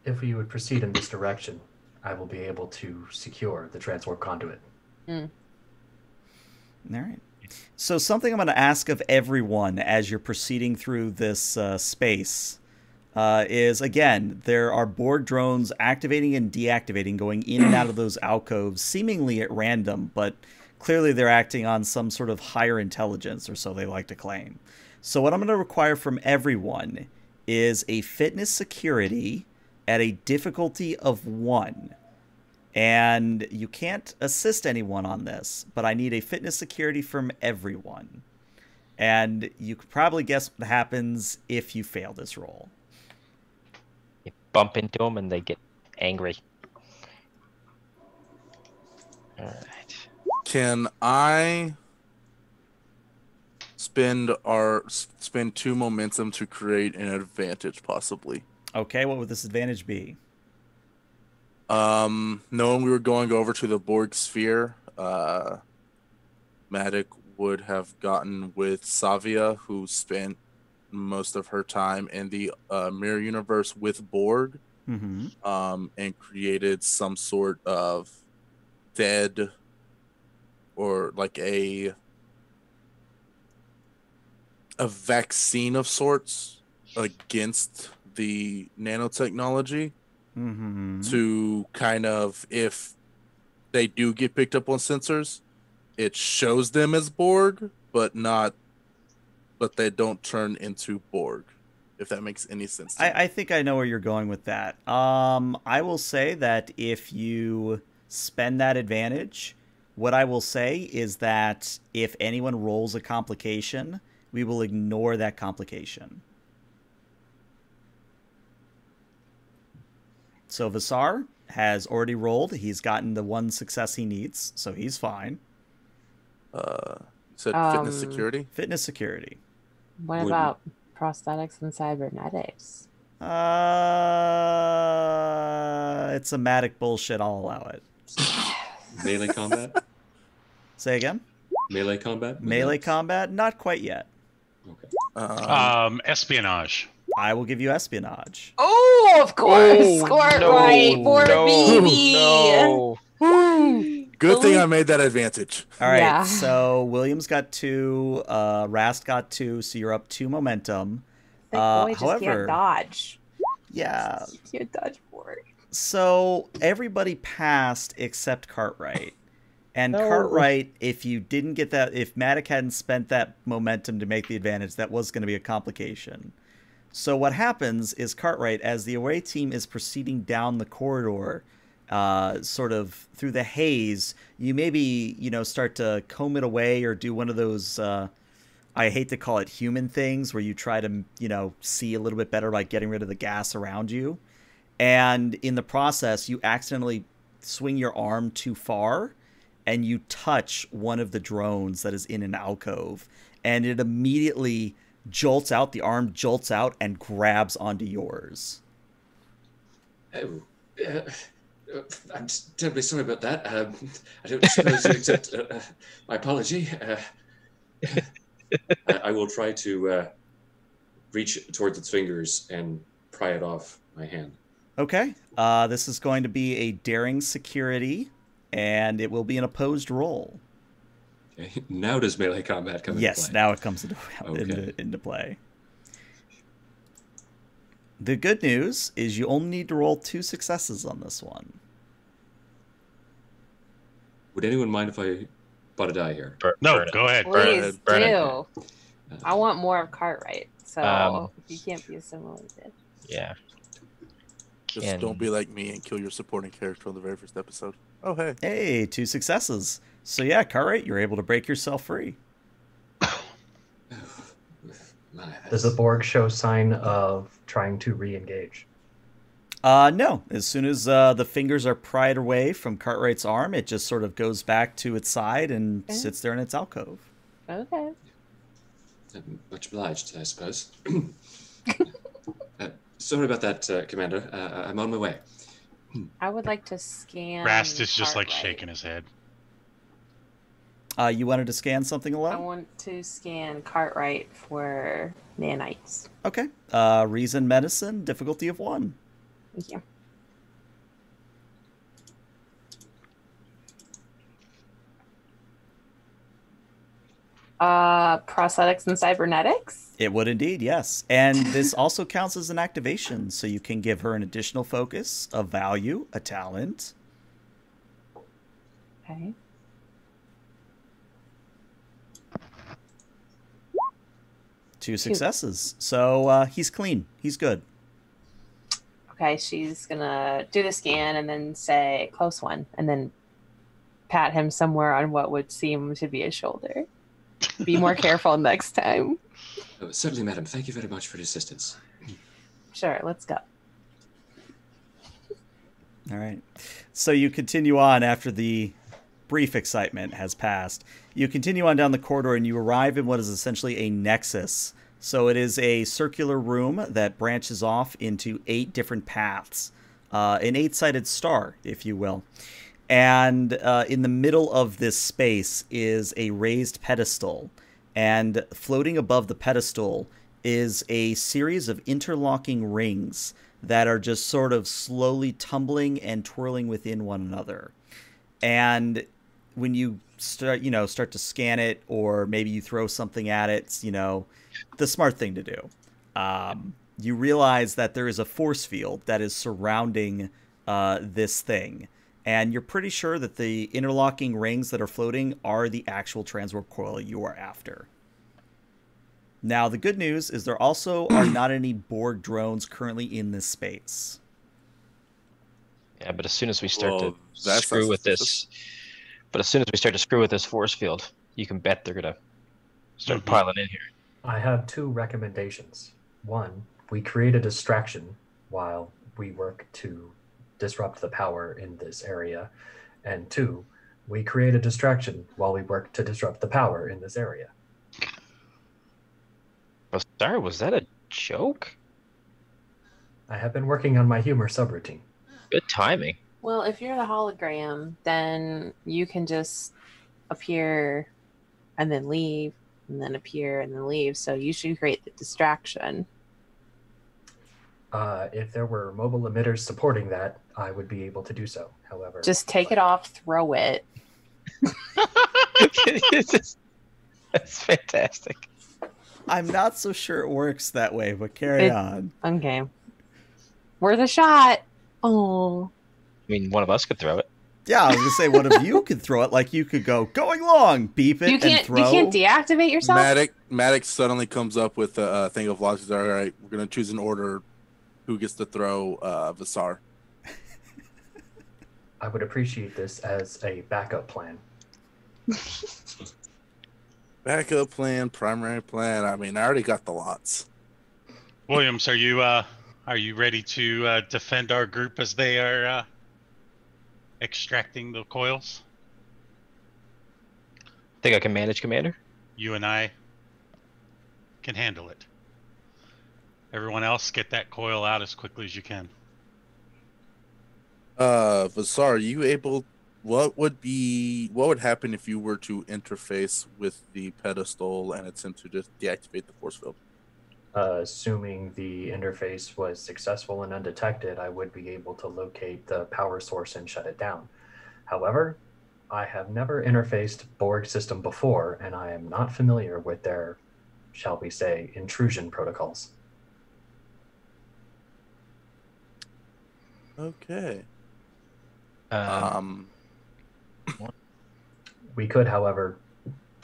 If we would proceed in this direction, I will be able to secure the transwarp conduit. All right. So, something I'm going to ask of everyone as you're proceeding through this uh, space uh, is again, there are Borg drones activating and deactivating, going in and out of those alcoves, seemingly at random, but clearly they're acting on some sort of higher intelligence, or so they like to claim. So, what I'm going to require from everyone is a fitness security at a difficulty of one. And you can't assist anyone on this, but I need a fitness security from everyone. And you could probably guess what happens if you fail this roll. You bump into them and they get angry. All right. Can I spend our spend two momentum to create an advantage, possibly? Okay, what would this advantage be? Um, knowing we were going over to the Borg sphere, uh, Matic would have gotten with Savia, who spent most of her time in the uh, mirror universe with Borg, Mm-hmm. um, and created some sort of dead or like a a vaccine of sorts against the nanotechnology Mm-hmm. to kind of if they do get picked up on sensors, it shows them as Borg, but not but they don't turn into Borg. If that makes any sense. To. I, I think I know where you're going with that. Um, I will say that if you spend that advantage, what I will say is that if anyone rolls a complication, we will ignore that complication. So Vassar has already rolled. He's gotten the one success he needs, so he's fine. uh, you said fitness Um, security. Fitness security. What Wouldn't- about prosthetics and cybernetics? Uh, it's a matic bullshit. I'll allow it. Melee combat? Say again. Melee combat? Melee combat? Not quite yet. Okay. Um, Um, espionage. I will give you espionage. Oh, of course. Oh, Squirt no, right for no, BB. no. good thing I made that advantage. All right. Yeah. So Williams got two. Uh, Rast got two. So you're up two momentum. That Uh, boy just however- can't dodge. Yeah. You can't dodge for it. So everybody passed except Cartwright. And. Cartwright, if you didn't get that, if Matic hadn't spent that momentum to make the advantage, that was going to be a complication. So what happens is Cartwright, as the away team is proceeding down the corridor, uh, sort of through the haze, you maybe you know start to comb it away or do one of those. Uh, I hate to call it human things, where you try to you know see a little bit better by getting rid of the gas around you, and in the process, you accidentally swing your arm too far, and you touch one of the drones that is in an alcove, and it immediately jolts out. The arm jolts out and grabs onto yours. Oh, uh, I'm terribly sorry about that. Um, I don't suppose you accept uh, uh, my apology. Uh, I, I will try to uh, reach towards its fingers and pry it off my hand. Okay. Uh, this is going to be a daring security, and it will be an opposed roll. Okay. Now does melee combat come yes, into play? now it comes into, Okay. into, into play. The good news is you only need to roll two successes on this one. Would anyone mind if I bought a die here? Bur- No, burn it. go ahead. Please ahead, burn it. do. I want more of Cartwright. So Um, you can't be assimilated. Yeah. Just Can- don't be like me and kill your supporting character on the very first episode. Oh hey. Hey, two successes. So yeah, Cartwright, you're able to break yourself free. My, Does the Borg show sign of trying to re-engage? Uh, no. As soon as uh, the fingers are pried away from Cartwright's arm, it just sort of goes back to its side and Okay. sits there in its alcove. Okay. I'm much obliged, I suppose. uh, sorry about that, uh, Commander. Uh, I'm on my way. I would like to scan. Rast is just like Cartwright. shaking his head. Uh, you wanted to scan something I alone? want to scan Cartwright for nanites. Okay. Uh, reason, medicine, difficulty of one. Thank Uh, prosthetics and cybernetics. It would indeed, yes. And this also counts as an activation, so you can give her an additional focus, a value, a talent. Okay. Two successes. So uh, he's clean. He's good. Okay, she's gonna do the scan and then say close one, and then pat him somewhere on what would seem to be his shoulder. Be more careful next time. Oh, certainly, madam. Thank you very much for your assistance. Sure, let's go. All right. So you continue on after the brief excitement has passed. You continue on down the corridor and you arrive in what is essentially a nexus. So it is a circular room that branches off into eight different paths, uh, an eight sided star, if you will. And uh, in the middle of this space is a raised pedestal. And floating above the pedestal is a series of interlocking rings that are just sort of slowly tumbling and twirling within one another. And when you start, you know, start to scan it, or maybe you throw something at it, you know, the smart thing to do. Um, you realize that there is a force field that is surrounding uh, this thing, and you're pretty sure that the interlocking rings that are floating are the actual transwarp coil you are after. Now, the good news is there also are not any Borg drones currently in this space. Yeah, but as soon as we start Well, to that's screw with suspicious. this, but as soon as we start to screw with this force field, you can bet they're gonna start Mhm. piling in here. I have two recommendations. One, we create a distraction while we work to disrupt the power in this area. And two, we create a distraction while we work to disrupt the power in this area. Oh, sorry, was that a joke? I have been working on my humor subroutine. Good timing. Well, if you're the hologram, then you can just appear and then leave, and then appear and then leave. So you should create the distraction. Uh, if there were mobile emitters supporting that, I would be able to do so. However, Just take it off, throw it. It's just- That's fantastic. I'm not so sure it works that way, but carry It- on. Okay. Worth a shot. Oh. I mean, one of us could throw it. Yeah, I was gonna say, one of you could throw it? Like you could go going long, beep it, You and can't. throw. You can't deactivate yourself. Matic Matic suddenly comes up with a, uh thing of logic. All right, we're gonna choose an order. Who gets to throw uh, Vassar? I would appreciate this as a backup plan. Backup plan, primary plan. I mean, I already got the lots. Williams, are you uh, are you ready to uh, defend our group as they are uh, extracting the coils? Think I can manage, Commander? You and I can handle it. Everyone else, get that coil out as quickly as you can. Uh, Vassar, are you able? What would be? What would happen if you were to interface with the pedestal and attempt to just deactivate the force field? Uh, assuming the interface was successful and undetected, I would be able to locate the power source and shut it down. However, I have never interfaced Borg system before, and I am not familiar with their, shall we say, intrusion protocols. Okay. Um, Um, We could, however,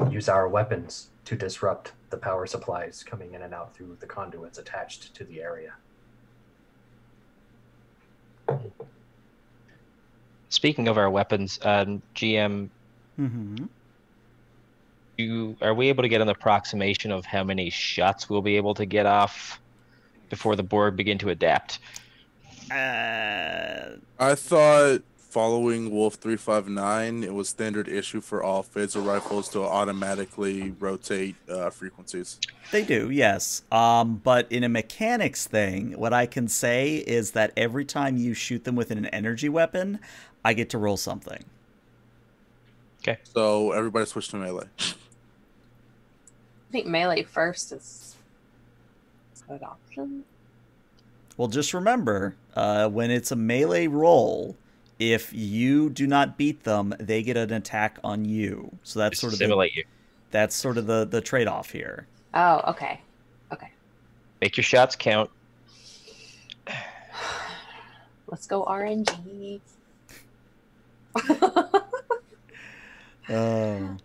use our weapons to disrupt the power supplies coming in and out through the conduits attached to the area. speaking of our weapons, um, GM, hmm you are we able to get an approximation of how many shots we'll be able to get off before the Borg begin to adapt? Uh, I thought following Wolf three five nine, it was standard issue for all phaser rifles to automatically rotate uh, frequencies. They do, yes. Um, but in a mechanics thing, what I can say is that every time you shoot them with an energy weapon, I get to roll something. Okay. So everybody switch to melee. I think melee first is is a good option. Well, just remember, uh, when it's a melee roll, if you do not beat them, they get an attack on you. So that's Just sort of the, you. that's sort of the the trade off here. Oh, okay. Okay. Make your shots count. Let's go RNG. Uh,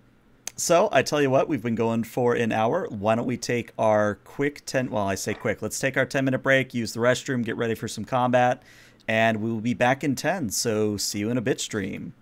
so I tell you what, we've been going for an hour. Why don't we take our quick ten? Well, I say quick. Let's take our ten minute break, use the restroom, get ready for some combat, and we will be back in ten. So see you in a bit stream.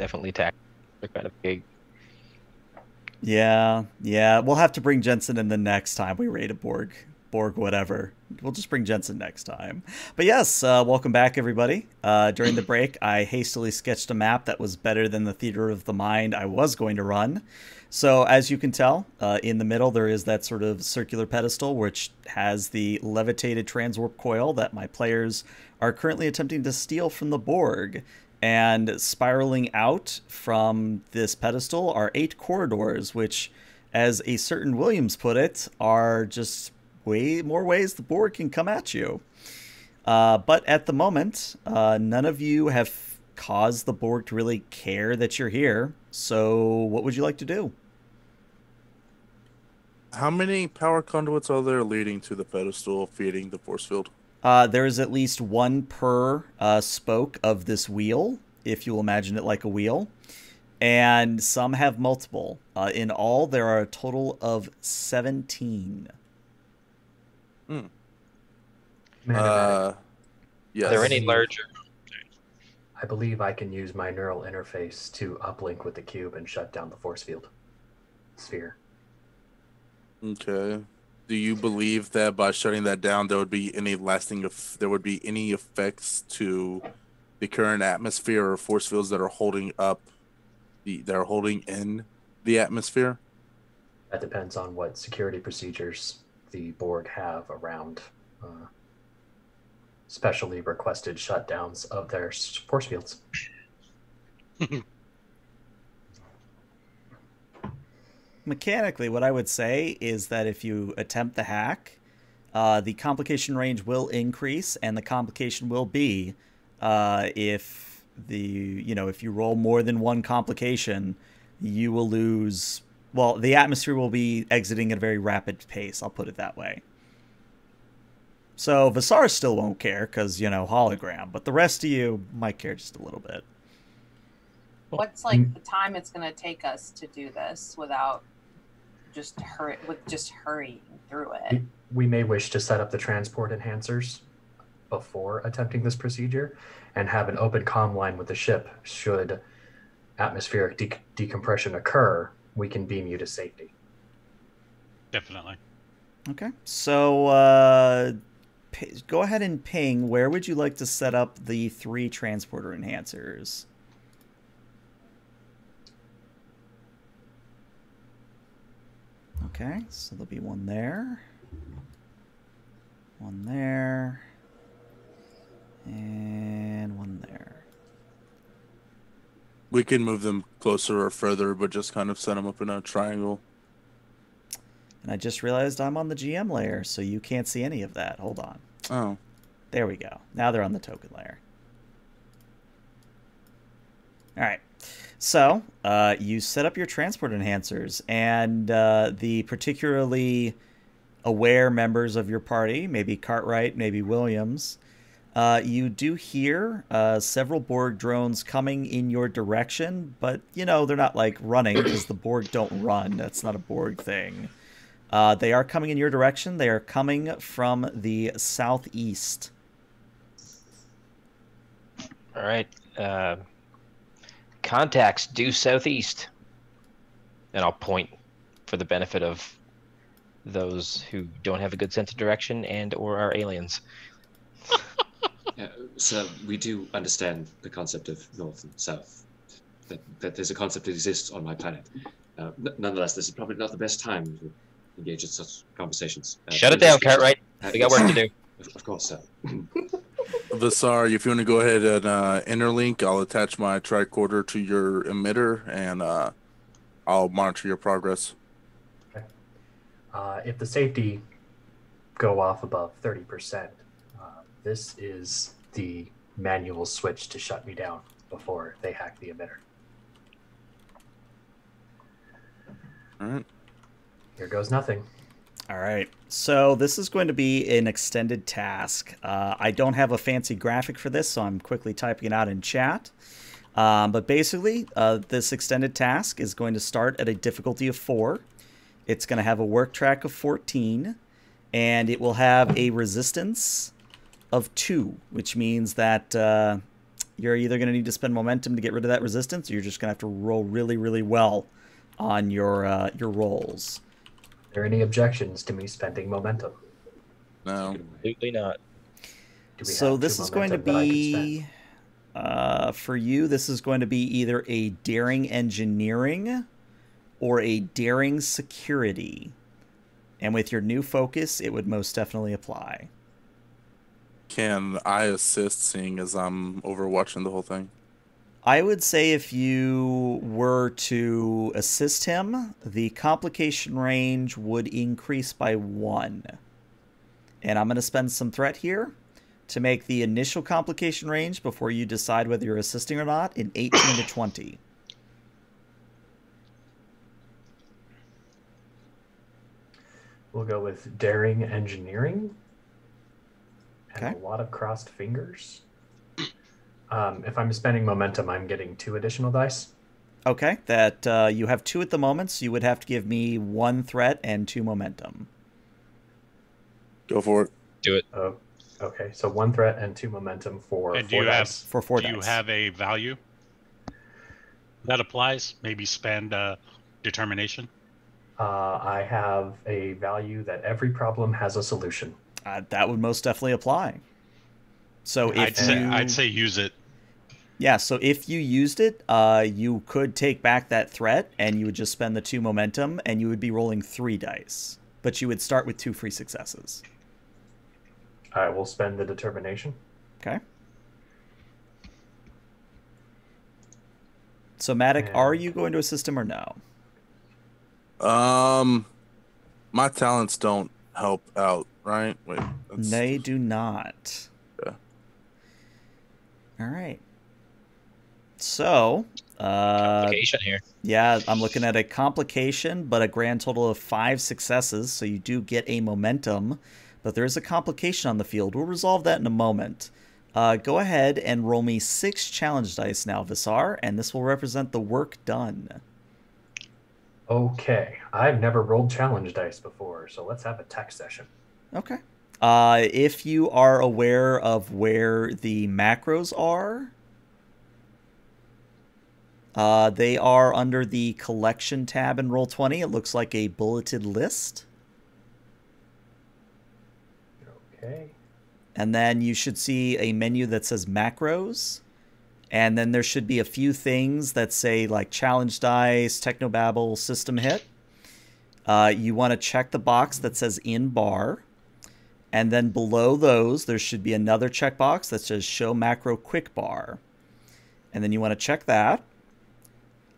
Definitely tack. They're kind of big. Yeah, yeah. We'll have to bring Jensen in the next time we raid a Borg. Borg, whatever. We'll just bring Jensen next time. But yes, uh, welcome back, everybody. Uh, during the break, I hastily sketched a map that was better than the Theater of the Mind I was going to run. So, as you can tell, uh, in the middle there is that sort of circular pedestal which has the levitated transwarp coil that my players are currently attempting to steal from the Borg. And spiraling out from this pedestal are eight corridors, which, as a certain Williams put it, are just way more ways the Borg can come at you. Uh, but at the moment, uh, none of you have caused the Borg to really care that you're here. So, what would you like to do? How many power conduits are there leading to the pedestal feeding the force field? Uh, there is at least one per uh, spoke of this wheel, if you'll imagine it like a wheel. And some have multiple. Uh, in all, there are a total of 17. Commander Uh, yes. Are there any larger? I believe I can use my neural interface to uplink with the cube and shut down the force field sphere. Okay. Do you believe that by shutting that down, there would be any lasting, if there would be any effects to the current atmosphere or force fields that are holding up, the that are holding in the atmosphere? That depends on what security procedures the Borg have around uh, specially requested shutdowns of their force fields. Mechanically, what I would say is that if you attempt the hack, uh, the complication range will increase, and the complication will be uh, if the you know if you roll more than one complication, you will lose. Well, the atmosphere will be exiting at a very rapid pace. I'll put it that way. So Vassar still won't care because you know hologram, but the rest of you might care just a little bit. What's like the time it's going to take us to do this without just hurry with just hurrying through it? We, we may wish to set up the transport enhancers before attempting this procedure and have an open comm line with the ship should atmospheric de- decompression occur we can beam you to safety Definitely. Okay. So uh, p- go ahead and ping. Where would you like to set up the three transporter enhancers? Okay, so there'll be one there, one there, and one there. We can move them closer or further, but just kind of set them up in a triangle. And I just realized I'm on the GM layer, so you can't see any of that. Hold on. Oh, There we go. Now they're on the token layer. All right. So uh, you set up your transport enhancers, and uh, the particularly aware members of your party, maybe Cartwright, maybe Williams, uh, you do hear uh, several Borg drones coming in your direction, but you know they're not like running because the Borg don't run. That's not a Borg thing. Uh, they are coming in your direction. They are coming from the southeast. All right. Contacts due southeast. And I'll point for the benefit of those who don't have a good sense of direction and or are aliens. Yeah, so we do understand the concept of north and south. That, that there's a concept that exists on my planet. Uh, n- nonetheless, this is probably not the best time to engage in such conversations. Uh, Shut it down, just- Cartwright. We got work to do. Of, of course, sir. Vassar, if you want to go ahead and uh, interlink, I'll attach my tricorder to your emitter and uh, I'll monitor your progress. uh, if the safety go off above 30% uh, this is the manual switch to shut me down before they hack the emitter All right. here goes nothing All right. So this is going to be an extended task. Uh, I don't have a fancy graphic for this, so I'm quickly typing it out in chat. Um, but basically, uh, this extended task is going to start at a difficulty of four. It's going to have a work track of 14, and it will have a resistance of two, which means that uh, You're either going to need to spend momentum to get rid of that resistance, or you're just going to have to roll really, really well on your uh, your rolls. Are there any objections to me spending momentum? No. Absolutely not. So this is going to momentum that I can spend? be uh, for you. This is going to be either a daring engineering or a daring security, and with your new focus, it would most definitely apply. Can I assist seeing as I'm overwatching the whole thing? I would say if you were to assist him, the complication range would increase by one. And I'm going to spend some threat here to make the initial complication range before you decide whether you're assisting or not in 18 to 20. We'll go with daring engineering. And Okay. a lot of crossed fingers. Um, if I'm spending momentum, I'm getting two additional dice. Okay, that uh, you have two at the moment, so you would have to give me one threat and two momentum. Go for it. Do it. Oh, okay. So one threat and two momentum for And do four you have- dice. For four Do you have a value that applies? Maybe spend uh, determination. Uh, I have a value that every problem has a solution. Uh, that would most definitely apply. So if I'd say I'd say use it. Yeah, so if you used it, uh, you could take back that threat and you would just spend the two momentum and you would be rolling three dice. But you would start with two free successes. I will spend the determination. Okay. So, Matic, are you going to assist him or no? Um, my talents don't help out, right? Wait, that's- They do not. Yeah. All right. So, uh, Application here. Yeah, I'm looking at a complication, but a grand total of five successes, so you do get a momentum. But there is a complication on the field. We'll resolve that in a moment. Uh, go ahead and roll me six challenge dice now, Vassar, and this will represent the work done. Okay. I've never rolled challenge dice before, so let's have a tech session. Okay. Uh, if you are aware of where the macros are, uh, they are under the collection tab in Roll20. It looks like a bulleted list. Okay. and then you should see a menu that says macros and then there should be a few things that say like challenge dice technobabble system hit uh, you want to check the box that says in bar and then below those there should be another checkbox that says show macro quick bar and then you want to check that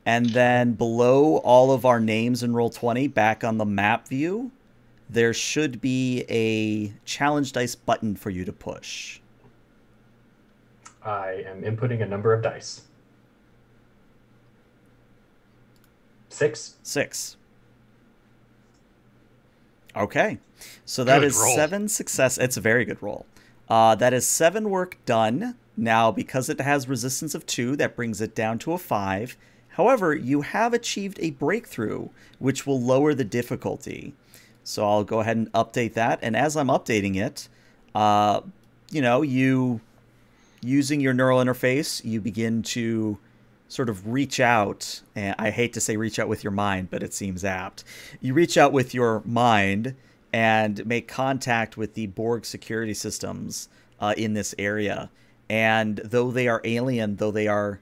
and then below all of our names in Roll20 back on the map view there should be a challenge dice button for you to push. I am inputting a number of dice. Six. Six. Okay. So that Good is roll. seven success. It's a very good roll. Uh, that is seven work done. Now, because it has resistance of two, that brings it down to a five. However, you have achieved a breakthrough, which will lower the difficulty. So I'll go ahead and update that. And as I'm updating it, uh, you know, you using your neural interface, you begin to sort of reach out. And I hate to say reach out with your mind, but it seems apt. You reach out with your mind and make contact with the Borg security systems uh, in this area. And though they are alien, though they are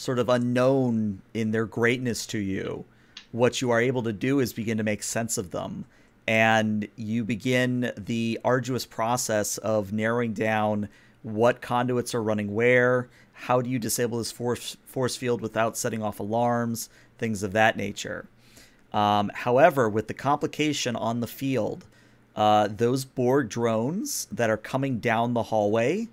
sort of unknown in their greatness to you, what you are able to do is begin to make sense of them. And you begin the arduous process of narrowing down what conduits are running where, how do you disable this force, force field without setting off alarms, things of that nature. Um, however, with the complication on the field, uh, those Borg drones that are coming down the hallway,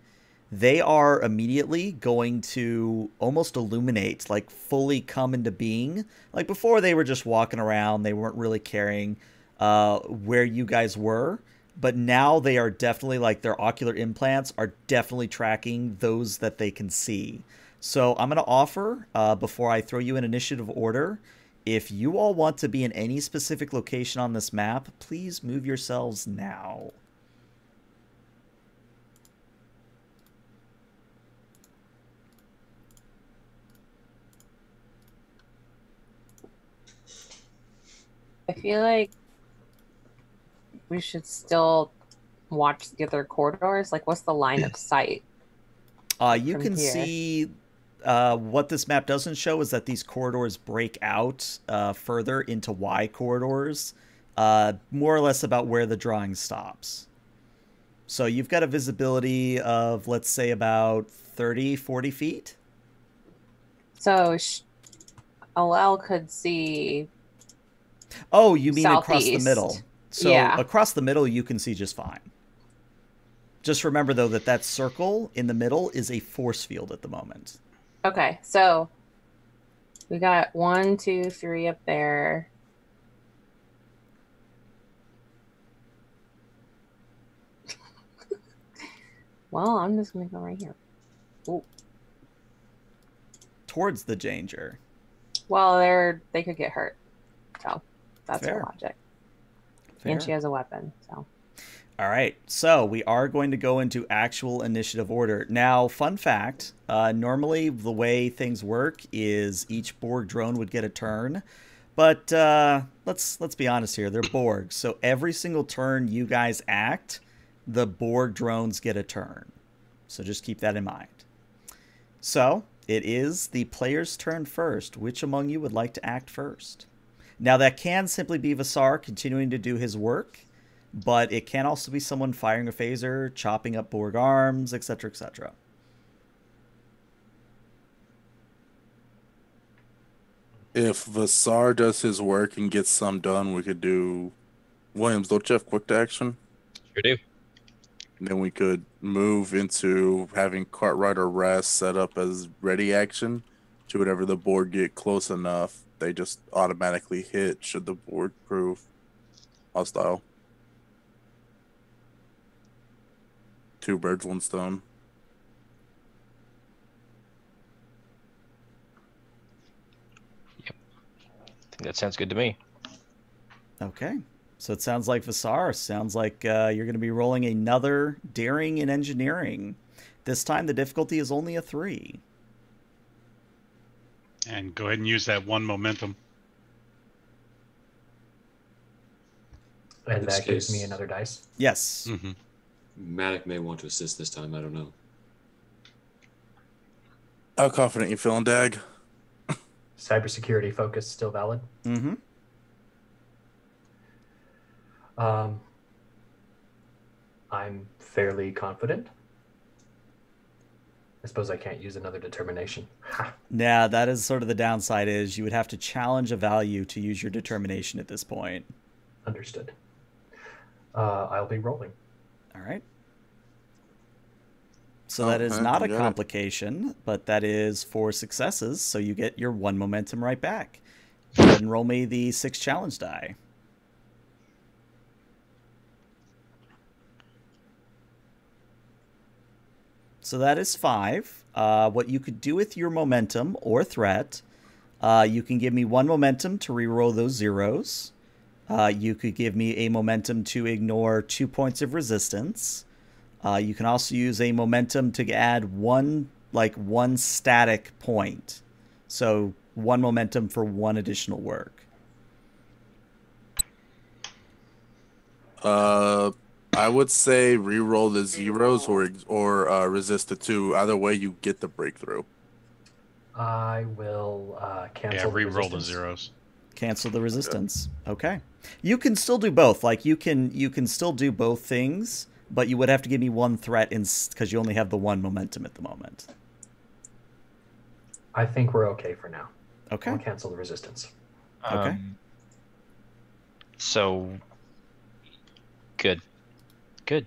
they are immediately going to almost illuminate, like fully come into being. Like before, they were just walking around, they weren't really caring uh, where you guys were. But now they are definitely like their ocular implants are definitely tracking those that they can see. So I'm going to offer, uh, before I throw you an initiative order, if you all want to be in any specific location on this map, please move yourselves now. I feel like we should still watch the other corridors. Like, what's the line of sight? Uh, you can here. see uh, what this map doesn't show is that these corridors break out uh, further into Y corridors, uh, more or less about where the drawing stops. So you've got a visibility of, let's say, about 30, 40 feet. So, Alel could see. Oh, you mean across the middle. So Yeah. across the middle, you can see just fine. Just remember, though, that that circle in the middle is a force field at the moment. Okay, so we got one, two, three up there. well, I'm just gonna go right here. Towards the danger. Well, they're they could get hurt, so that's Fair. the logic. Fair. And she has a weapon, so All right, so we are going to go into actual initiative order. Now, fun fact uh, normally the way things work is each Borg drone would get a turn. But uh, let's let's be honest here, they're Borg. So every single turn you guys act, the Borg drones get a turn. So just keep that in mind. So it is the player's turn first. Which among you would like to act first? Now that can simply be Vassar continuing to do his work but it can also be someone firing a phaser, chopping up Borg arms, etc., etc. If Vassar does his work and gets some done, we could do Williams. Don't you have quick to action? Sure do. And then we could move into having Cartwright or Ras set up as ready action to whatever the Borg get close enough, they just automatically hit should the Borg prove hostile. Two birds, one stone. I think that sounds good to me. Okay. So it sounds like Vassar. Sounds like uh, you're going to be rolling another daring in engineering. This time the difficulty is only a three. And go ahead and use that one momentum. And this that gives me another dice. Yes. hmm Matic may want to assist this time. I don't know. How confident you feeling, Dag? Cybersecurity focus still valid. Mm-hmm. Um, I'm fairly confident. I suppose I can't use another determination. Ha, Yeah, that is sort of the downside. Is you would have to challenge a value to use your determination at this point. understood. Uh, I'll be rolling. All right. So that is Okay, not a you got it. complication, but that is four successes. So you get your one momentum right back. Go ahead and roll me the six challenge die. So that is five. Uh, what you could do with your momentum or threat, uh, you can give me one momentum to reroll those zeros. Uh, you could give me a momentum to ignore two points of resistance. Uh, you can also use a momentum to add one, like one static point. So one momentum for one additional work. Uh, I would say re-roll the zeros or or uh, resist the two. Either way, you get the breakthrough. I will uh, cancel. Yeah, the re-roll the resistance. zeros. Cancel the resistance. Okay. You can still do both. Like you can you can still do both things, but you would have to give me one threat in because you only have the one momentum at the moment. I think we're okay for now. Okay. I'll cancel the resistance. Okay. Um, so good, good,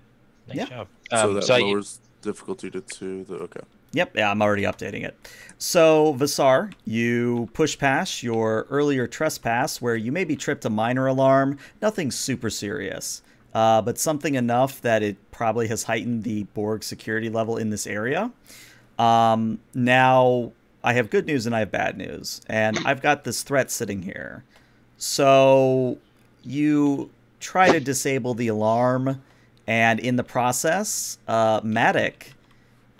nice Yeah. job. so Um, that so I- lowers difficulty to two. The, okay. Yep, yeah, I'm already updating it. So, Vassar, you push past your earlier trespass where you maybe tripped a minor alarm, nothing super serious, uh, but something enough that it probably has heightened the Borg security level in this area. Um, now, I have good news and I have bad news, and I've got this threat sitting here. So, you try to disable the alarm, and in the process, uh, Matic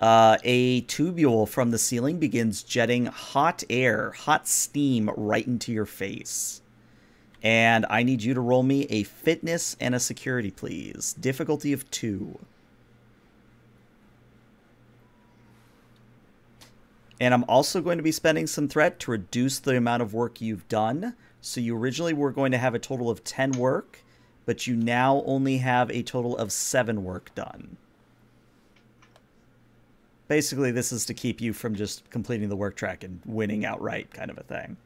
uh, a tubule from the ceiling begins jetting hot air, hot steam right into your face. And I need you to roll me a fitness and a security, please. Difficulty of two. And I'm also going to be spending some threat to reduce the amount of work you've done. So you originally were going to have a total of 10 work, but you now only have a total of 7 work done. Basically, this is to keep you from just completing the work track and winning outright, kind of a thing.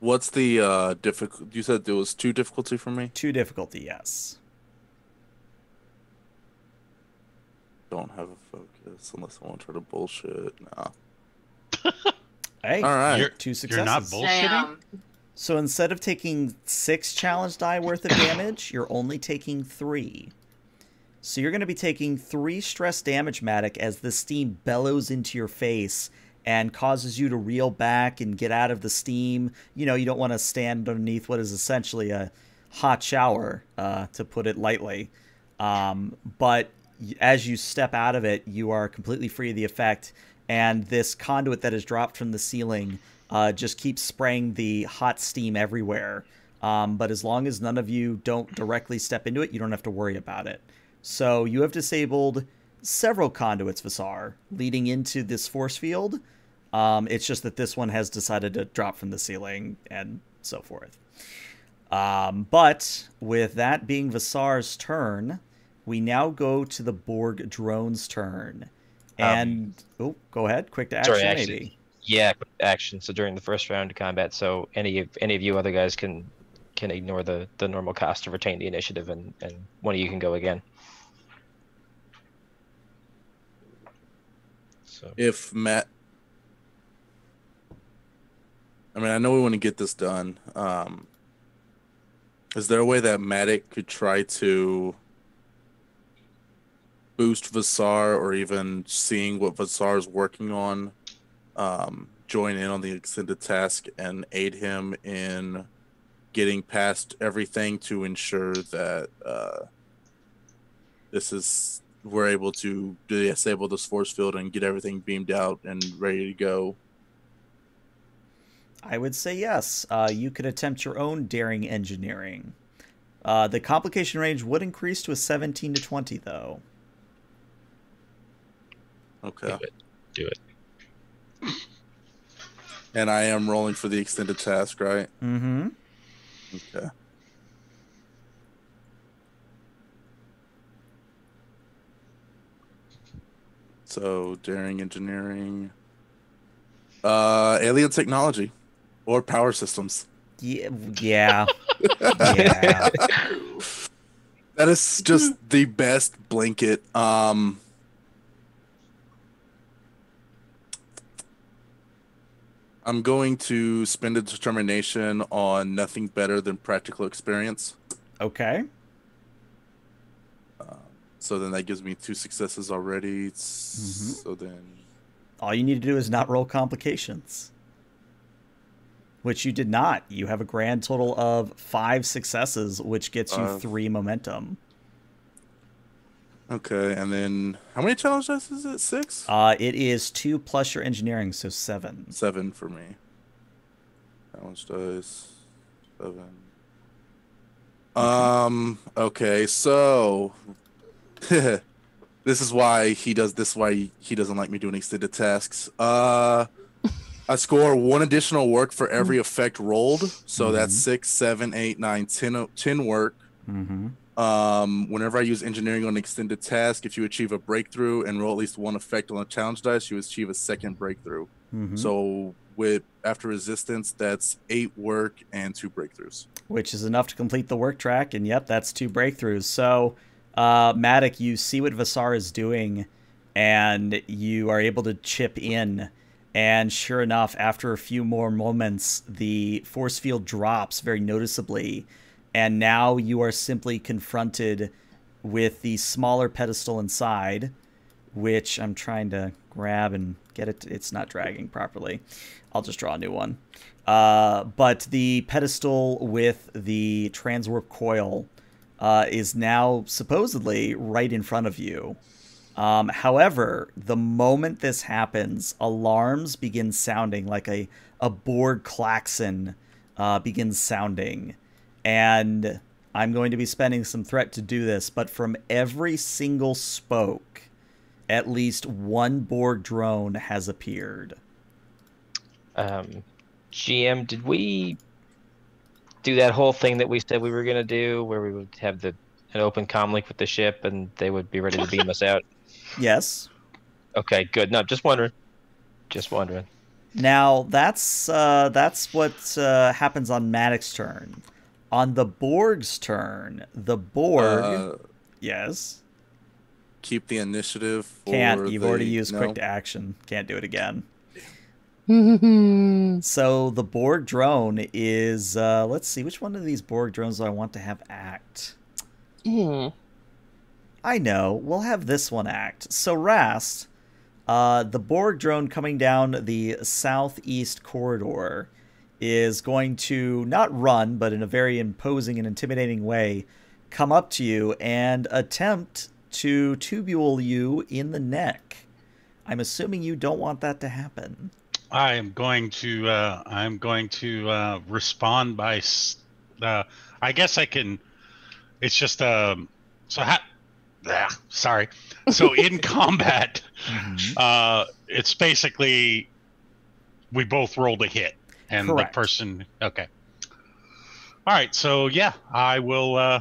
What's the uh difficult? You said there was two difficulty for me. Two difficulty, yes. Don't have a focus unless I want to try to bullshit. Nah. Hey, All right. You're, two you're not bullshitting. Damn. So instead of taking six challenge die worth of damage, you're only taking three. So you're going to be taking three stress damage, Matic, as the steam bellows into your face and causes you to reel back and get out of the steam. You know, you don't want to stand underneath what is essentially a hot shower, uh, to put it lightly. Um, but as you step out of it, you are completely free of the effect, and this conduit that is dropped from the ceiling uh, just keeps spraying the hot steam everywhere. Um, but as long as none of you don't directly step into it, you don't have to worry about it. So you have disabled several conduits, Vassar, leading into this force field. Um, it's just that this one has decided to drop from the ceiling and so forth. Um, but with that being Vassar's turn, we now go to the Borg drone's turn. And oh, go ahead, quick to action, Sorry, actually, maybe. Yeah, action. So during the first round of combat, so any of any of you other guys can can ignore the the normal cost to retain the initiative, and and one of you can go again. So If Matt, I mean, I know we want to get this done. Um, is there a way that Matic could try to boost Vassar, or even seeing what Vassar is working on, um, join in on the extended task and aid him in getting past everything to ensure that uh, this is we're able to disable this force field and get everything beamed out and ready to go. I would say yes. Uh, you could attempt your own daring engineering. Uh, the complication range would increase to a 17 to 20, though. Okay. do it. Do it. And I am rolling for the extended task, right? Mm-hmm. Okay. So daring engineering, uh, alien technology, or power systems. Yeah. Yeah. yeah. That is just the best blanket. Um, I'm going to spend a determination on nothing better than practical experience. Okay. So then that gives me two successes already. Mhm. So then, All you need to do is not roll complications. Which you did not. You have a grand total of five successes, which gets you Uh, three momentum. Okay, and then how many challenge dice is it? Six, Uh, it is two plus your engineering, so seven. seven for me. Challenge dice, seven. Um. Okay, so this is why he does this. Why he doesn't like me doing extended tasks. Uh, I score one additional work for every effect rolled. So that's Mhm. six, seven, eight, nine, ten, o- ten work. Mm-hmm. Um, whenever I use engineering on an extended task, if you achieve a breakthrough and roll at least one effect on a challenge dice, you achieve a second breakthrough. Mm-hmm. So with after resistance, that's eight work and two breakthroughs. which is enough to complete the work track. And yep, that's two breakthroughs. So, uh, Matic, you see what Vassar is doing, and you are able to chip in. And sure enough, after a few more moments, the force field drops very noticeably. And now you are simply confronted with the smaller pedestal inside, which I'm trying to grab and get it. It's not dragging properly. I'll just draw a new one. Uh, but the pedestal with the transwarp coil uh, is now supposedly right in front of you. Um, however, the moment this happens, alarms begin sounding like a, a Borg klaxon uh, begins sounding. And I'm going to be spending some threat to do this, but from every single spoke, at least one Borg drone has appeared. Um, GM, did we do that whole thing that we said we were gonna do, where we would have the an open comm link with the ship and they would be ready to beam us out? Yes. Okay, good. No, just wondering. Just wondering. Now that's uh, that's what uh, happens on Maddox's turn. On the Borg's turn, the Borg. Uh, yes. keep the initiative. For Can't. You've already used no? quick to action. Can't do it again. So the Borg drone is. Uh, let's see. Which one of these Borg drones do I want to have act? Hmm. I know. We'll have this one act. So Rast, uh, the Borg drone coming down the southeast corridor is going to not run, but in a very imposing and intimidating way, come up to you and attempt to tubule you in the neck. I'm assuming you don't want that to happen. I am going to uh, I'm going to uh, respond by uh, I guess I can it's just um so ha- ah, sorry so in combat uh, it's basically we both rolled a hit and Correct. the person okay all right so yeah I will uh,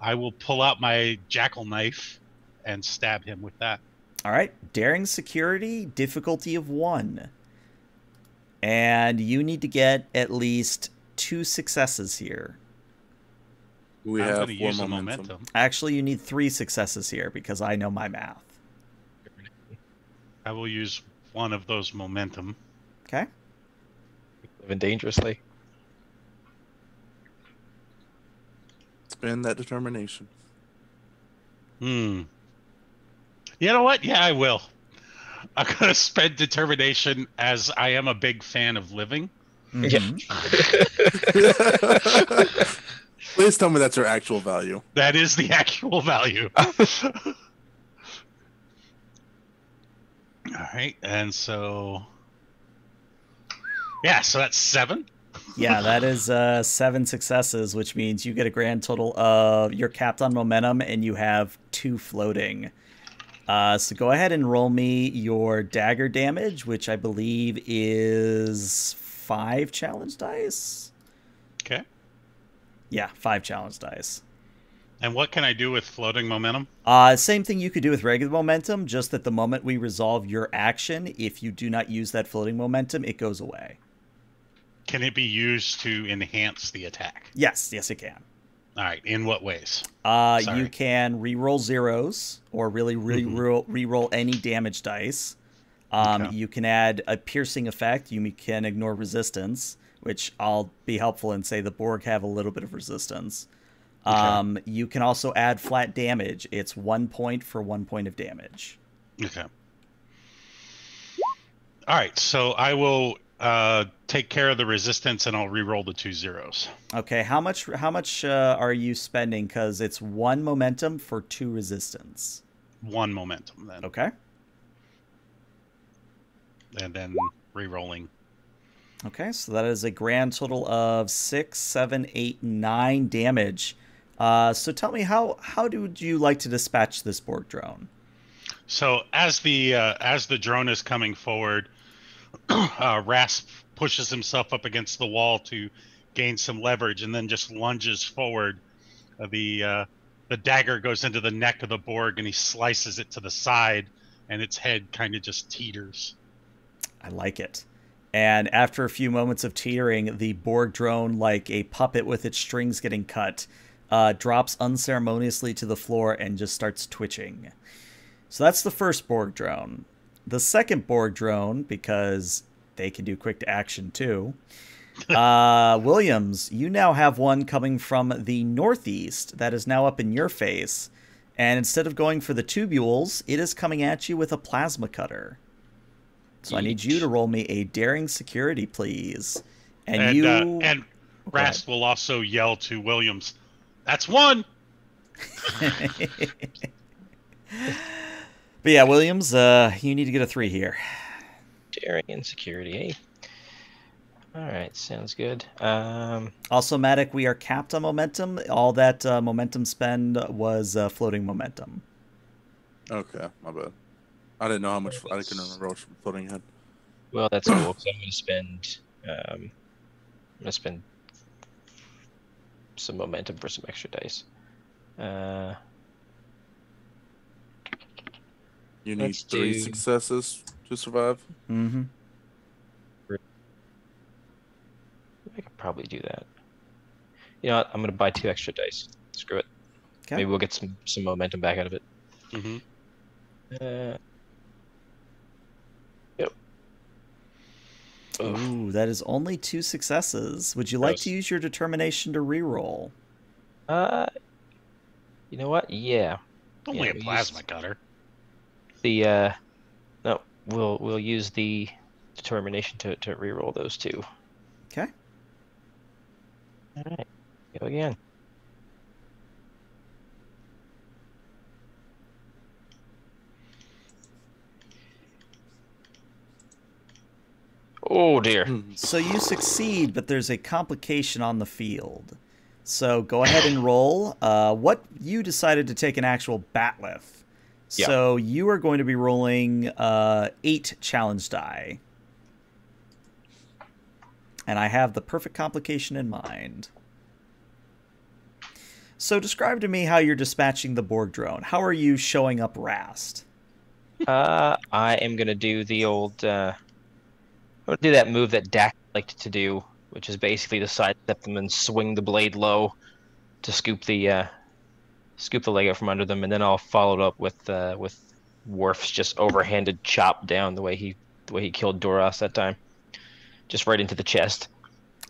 I will pull out my jackal knife and stab him with that All right, daring security, difficulty of one. And you need to get at least two successes here. We I'm have gonna four a momentum. momentum Actually, you need three successes here because I know my math. I will use one of those momentum Okay. Living dangerously. Spend that determination. Hmm. You know what? Yeah, I will. I'm gonna spend determination as I am a big fan of living. Mhm. Please tell me that's your actual value. That is the actual value. All right, and so yeah, so that's seven. Yeah, that is uh, seven successes, which means you get a grand total of you're capped on momentum and you have two floating. Uh, so go ahead and roll me your dagger damage, which I believe is five challenge dice. Okay. Yeah, five challenge dice. And what can I do with floating momentum? Uh, same thing you could do with regular momentum, just that the moment we resolve your action, if you do not use that floating momentum, it goes away. Can it be used to enhance the attack? Yes, yes, it can. All right. In what ways? Uh, you can re-roll zeros or really re-roll, re-roll any damage dice. Um, Okay. You can add a piercing effect. You can ignore resistance, which I'll be helpful and say the Borg have a little bit of resistance. Okay. Um, you can also add flat damage. It's one point for one point of damage. Okay. All right. So I will uh, take care of the resistance, and I'll re-roll the two zeros. Okay, how much how much uh, are you spending? Because it's one momentum for two resistance. One momentum then, Okay. and then re-rolling. Okay, so that is a grand total of six, seven, eight, nine damage. Uh, so tell me how how do you like to dispatch this Borg drone? So as the uh, as the drone is coming forward, uh, Rast pushes himself up against the wall to gain some leverage, and then just lunges forward. Uh, the uh, the dagger goes into the neck of the Borg, and he slices it to the side, and its head kind of just teeters. I like it. And after a few moments of teetering, the Borg drone, like a puppet with its strings getting cut, uh, drops unceremoniously to the floor and just starts twitching. So that's the first Borg drone. The second Borg drone, because they can do quick to action too. uh, Williams, you now have one coming from the northeast that is now up in your face. And instead of going for the tubules, it is coming at you with a plasma cutter. So I need you to roll me a daring security, please. And, And you uh, and. Rast will also yell to Williams, "That's one." But yeah, Williams, uh, you need to get a three here. Daring and security, eh? All right, sounds good. Um, Also, Matic, we are capped on momentum. All that uh, momentum spend was uh, floating momentum. Okay, my bad. I didn't know how much. I couldn't remember how much floating you had. well, that's cool. So I'm gonna spend. Um, I'm gonna spend some momentum for some extra dice. Uh, You need Let's three do- successes to survive. Mm-hmm. I could probably do that. You know what? I'm gonna buy two extra dice. Screw it. Okay. Maybe we'll get some some momentum back out of it. Mm-hmm. Uh, yep. Ugh. Ooh, that is only two successes. Would you like to use your determination to reroll? Uh, you know what? Yeah. Only Yeah, a plasma used- cutter. The uh, no, we'll we'll use the determination to to reroll those two. Okay. All right. Go again. Oh dear. So you succeed, but there's a complication on the field. So go ahead and roll. Uh, what you decided to take an actual bat'leth. Yeah. So you are going to be rolling uh, eight challenge die. And I have the perfect complication in mind. So describe to me how you're dispatching the Borg drone. How are you showing up Rast? Uh, I am gonna do the old. Uh, I'm gonna do that move that Dak liked to do, which is basically to sidestep them and swing the blade low to scoop the uh, scoop the leg out from under them, and then I'll follow it up with uh, with Worf's just overhanded chop down the way he the way he killed Duras that time, just right into the chest.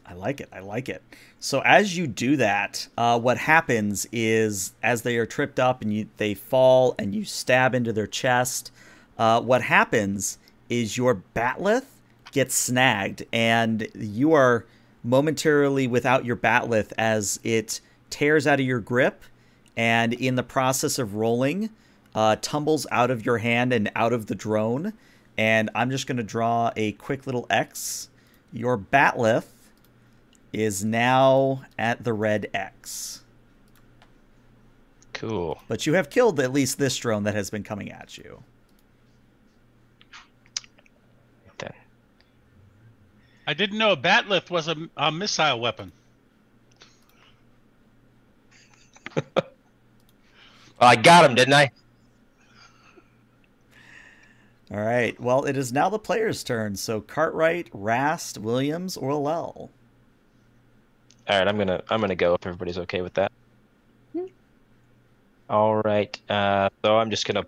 I like it. I like it. So as you do that, uh, what happens is as they are tripped up and you they fall and you stab into their chest, uh, what happens is your bat'leth gets snagged and you are momentarily without your bat'leth as it tears out of your grip and in the process of rolling uh, tumbles out of your hand and out of the drone. And I'm just going to draw a quick little X. Your bat'leth is now at the red X. Cool. But you have killed at least this drone that has been coming at you. Then I didn't know a bat'leth was a, a missile weapon. I got him, didn't I? All right. Well, it is now the player's turn. So Cartwright, Rast, Williams, or Lell. All right, I'm gonna I'm gonna go if everybody's okay with that. All right, uh, so I'm just gonna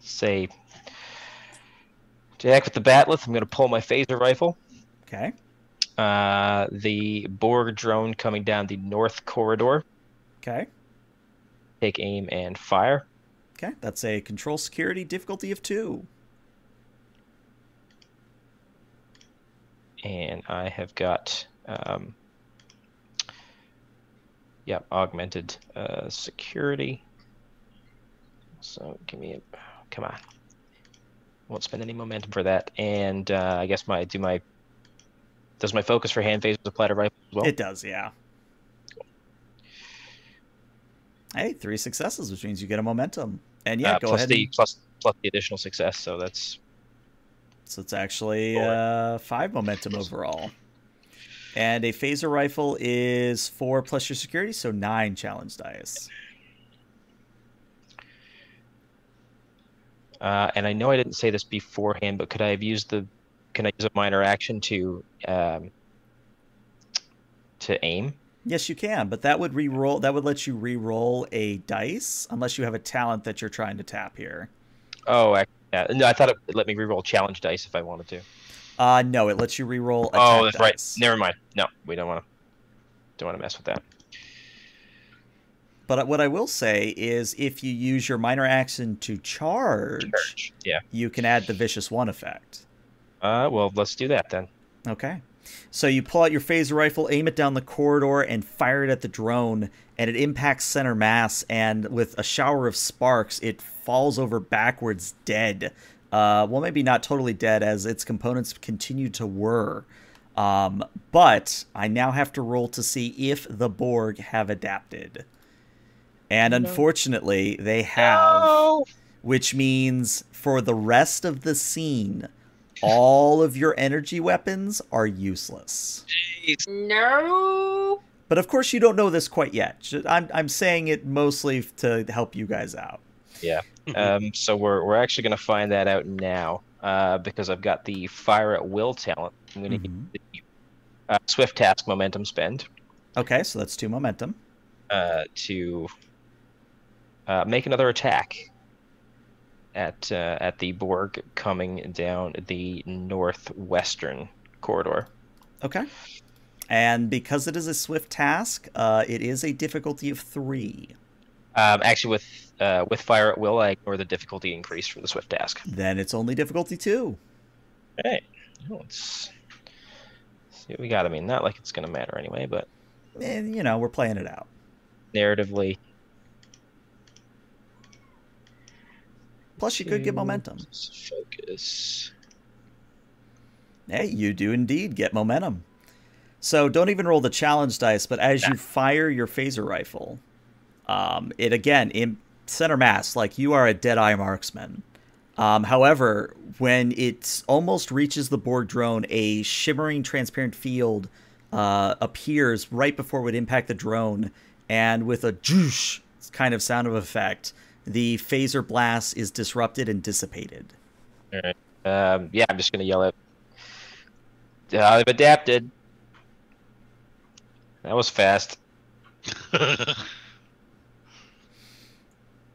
say, Jack with the bat'leth. I'm gonna pull my phaser rifle. Okay. Uh, the Borg drone coming down the north corridor. Okay. Take aim and fire. Okay. That's a control security difficulty of two. and I have got um, yeah augmented uh, security. So give me a come on. Won't spend any momentum for that, and uh, I guess my do my does my focus for hand phase apply to rifle as well? It does, yeah. Hey, three successes, which means you get a momentum. And yeah, uh, go plus ahead. the and- plus plus the additional success, so that's So it's actually uh, five momentum overall. And a phaser rifle is four plus your security, so nine challenge dice. Uh, and I know I didn't say this beforehand, but could I have used the? Can I use a minor action to um, to aim? Yes, you can, but that would re-roll. That would let you re-roll a dice, unless you have a talent that you're trying to tap here. Oh, ac- yeah. no, I thought it let me re-roll challenge dice if I wanted to. Uh, no, it lets you re-roll. Oh, that's right. Never mind. No, we don't want to. Don't want to mess with that. But what I will say is, if you use your minor action to charge, Charge. Yeah. you can add the vicious one effect. Uh, well, let's do that then. Okay. So you pull out your phaser rifle, aim it down the corridor, and fire it at the drone, and it impacts center mass. And with a shower of sparks, it falls over backwards, dead. Uh, well, maybe not totally dead, as its components continue to whir. Um, but I now have to roll to see if the Borg have adapted. And unfortunately, they have which means for the rest of the scene, all of your energy weapons are useless. No. But of course, you don't know this quite yet. I'm, I'm saying it mostly to help you guys out. Yeah. um, so we're we're actually going to find that out now uh, because I've got the fire at will talent. I'm going to get the uh, swift task momentum spend Okay, so that's two momentum. uh, to uh, make another attack at uh, at the Borg coming down the northwestern corridor. Okay. And because it is a swift task, uh, it is a difficulty of three. Um, actually, with uh, with fire at will, I ignore the difficulty increase for the swift task. Then it's only difficulty two. Hey, let's see what we got. I mean, not like it's going to matter anyway, but And, you know, we're playing it out. narratively, Plus, you could get momentum. Focus. Hey, you do indeed get momentum. So don't even roll the challenge dice, but as you fire your phaser rifle, um, it again in center mass, like you are a dead eye marksman. Um, however, when it almost reaches the Borg drone, a shimmering transparent field uh, appears right before it would impact the drone, and with a joosh kind of sound of effect, the phaser blast is disrupted and dissipated. Um, yeah, I'm just going to yell out. Uh, I've adapted. That was fast. All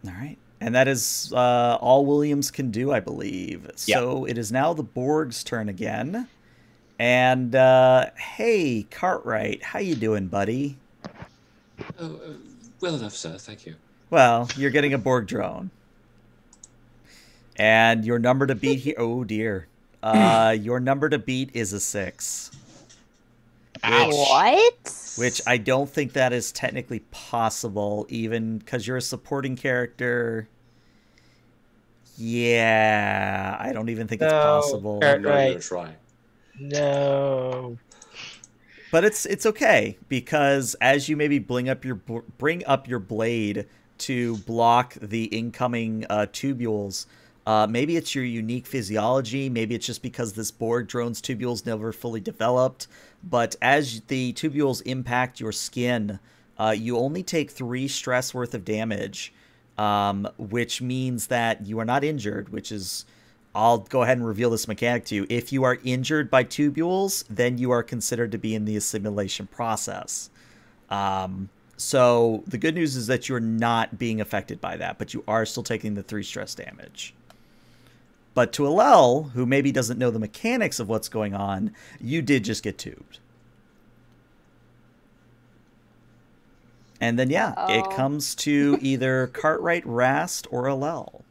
right. And that is uh, all Williams can do, I believe. So it is now the Borg's turn again. And uh, hey, Cartwright, how you doing, buddy? Oh, uh, well enough, sir. Thank you. Well, you're getting a Borg drone. And your number to beat here. Oh dear. Uh, your number to beat is a six, Ouch. What? which I don't think that is technically possible, even because you're a supporting character. Yeah, I don't even think it's possible. Kurt- I'm not even Right. gonna try. No. but it's it's okay because as you maybe bring up your bring up your blade to block the incoming uh, tubules. Uh, maybe it's your unique physiology. Maybe it's just because this Borg drone's tubules never fully developed. But as the tubules impact your skin, uh, you only take three stress worth of damage, um, which means that you are not injured. Which is, I'll go ahead and reveal this mechanic to you. If you are injured by tubules, then you are considered to be in the assimilation process. Um, so the good news is that you're not being affected by that, but you are still taking the three stress damage. But to Alel, who maybe doesn't know the mechanics of what's going on, you did just get tubed. And then yeah, it oh. comes to either Cartwright, Rast, or Alel.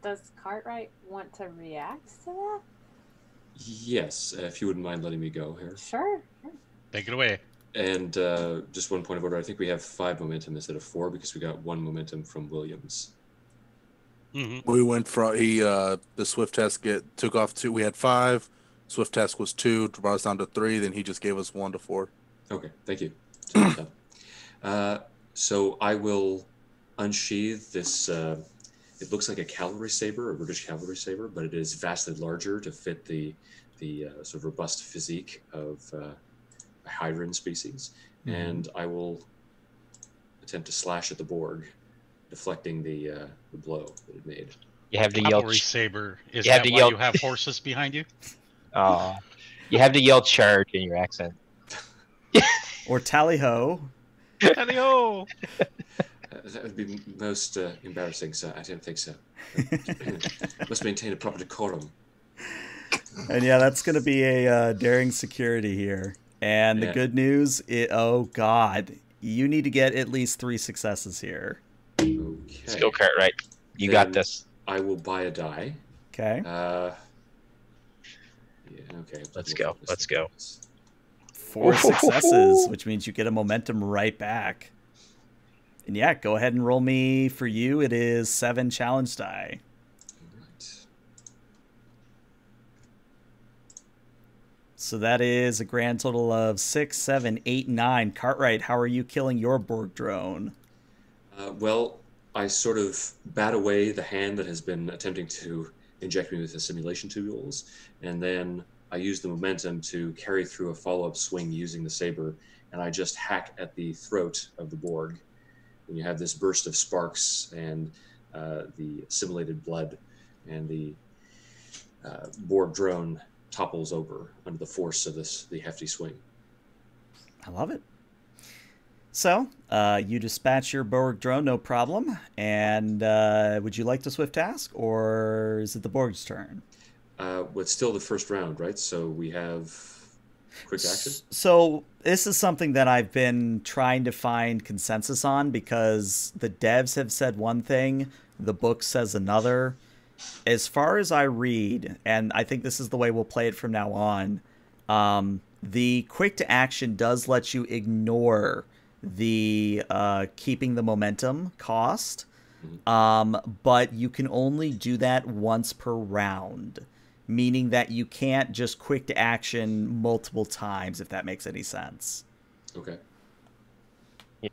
Does Cartwright want to react to that? Yes, uh, if you wouldn't mind letting me go here. Sure. sure. Take it away. And uh, just one point of order. I think we have five momentum instead of four because we got one momentum from Williams. hmm We went from he uh the Swift task get took off two. We had five. Swift task was two, brought us down to three. Then he just gave us one to four. Okay, thank you. uh, so I will unsheath this. Uh, it looks like a cavalry saber, a British cavalry saber, but it is vastly larger to fit the the uh, sort of robust physique of uh, a Hydran species. And I will attempt to slash at the Borg, deflecting the uh, the blow that it made. You have to yell. Cavalry saber. Is You that to why yell- you have horses behind you? Oh, you have to yell charge in your accent. Or Tally Ho. Tally-ho! Uh, that would be most uh, embarrassing, sir. I don't think so. Must maintain a proper decorum. And yeah, that's going to be a uh, daring security here. And the Yeah. good news, it, oh god, you need to get at least three successes here. Okay. Skill cart, right? You got this. I will buy a die. Okay. Uh, yeah, okay. Let's go, let's go. Four successes, which means you get a momentum right back. And yeah, go ahead and roll me for you. It is seven challenge die. Alright. So that is a grand total of six, seven, eight, nine. Cartwright, how are you killing your Borg drone? Uh, well, I sort of bat away the hand that has been attempting to inject me with the simulation tools, and then I use the momentum to carry through a follow-up swing using the saber, and I just hack at the throat of the Borg. You have this burst of sparks and uh, the simulated blood, and the uh, Borg drone topples over under the force of this the hefty swing. I love it. So, uh, you dispatch your Borg drone, no problem. And uh, would you like to swift task, or is it the Borg's turn? Uh, but still the first round, right? So we have quick action. So this is something that I've been trying to find consensus on because the devs have said one thing, the book says another. As far as I read, and I think this is the way we'll play it from now on, um, the quick to action does let you ignore the uh, keeping the momentum cost, um, but you can only do that once per round meaning that you can't just quick to action multiple times if that makes any sense. Okay. Yeah.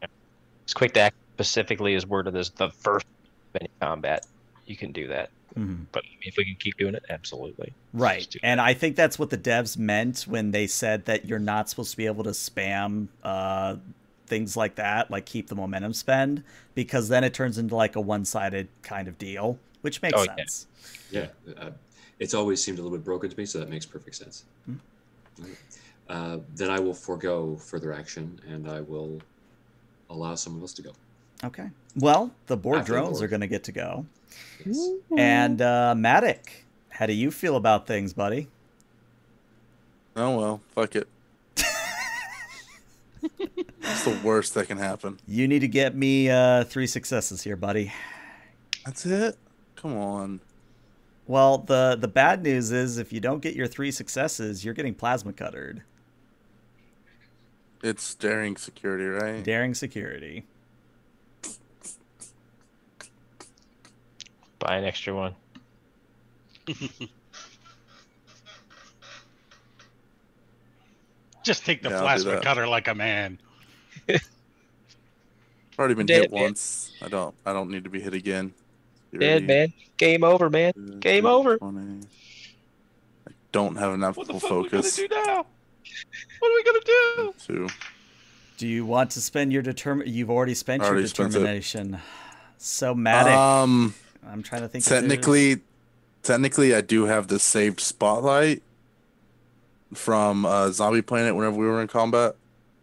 It's quick to act specifically is worded as the first of any combat. You can do that, Mhm. but if we can keep doing it, absolutely. Right. And I think that's what the devs meant when they said that you're not supposed to be able to spam uh, things like that, like keep the momentum spend, because then it turns into like a one sided kind of deal, which makes Oh, yeah. sense. Yeah, uh, it's always seemed a little bit broken to me, so that makes perfect sense. Hmm. Okay. Uh, then I will forego further action, and I will allow someone else to go. Okay. Well, the board After drones board. are going to get to go. Yes. And uh, Matic, how do you feel about things, buddy? Oh well, fuck it. It's the worst that can happen. You need to get me uh, three successes here, buddy. That's it. Come on. Well, the the bad news is if you don't get your three successes, you're getting plasma cuttered. It's daring security, right? Daring security. Buy an extra one. Just take the Yeah, I'll do plasma that. cutter like a man. I've already been Dead hit man. once. I don't. I don't need to be hit again. Dead man. Game over, man. Security, Game over. 20. I don't have enough What the full fuck are we gonna focus. do now? What are we gonna do? To Do you want to spend your determin? You've already spent your Already spent determination. So Matic, um, I'm trying to think. technically, technically, I do have the saved spotlight from uh, Zombie Planet. Whenever we were in combat,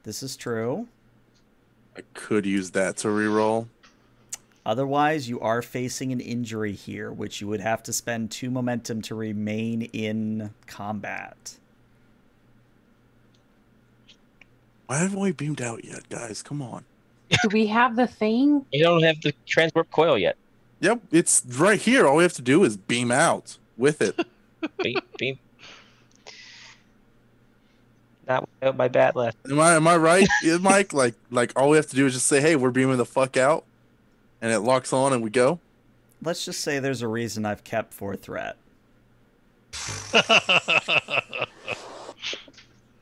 this is true. I could use that to reroll. Otherwise, you are facing an injury here, which you would have to spend two momentum to remain in combat. Why haven't we beamed out yet, guys? Come on. Do we have the thing? You don't have the transwarp coil yet. Yep, it's right here. All we have to do is beam out with it. Beam, beam. Not without my bat'leth. Am I am I right, Mike? Like like all we have to do is just say, "Hey, we're beaming the fuck out," and it locks on, and we go. Let's just say there's a reason I've kept for threat.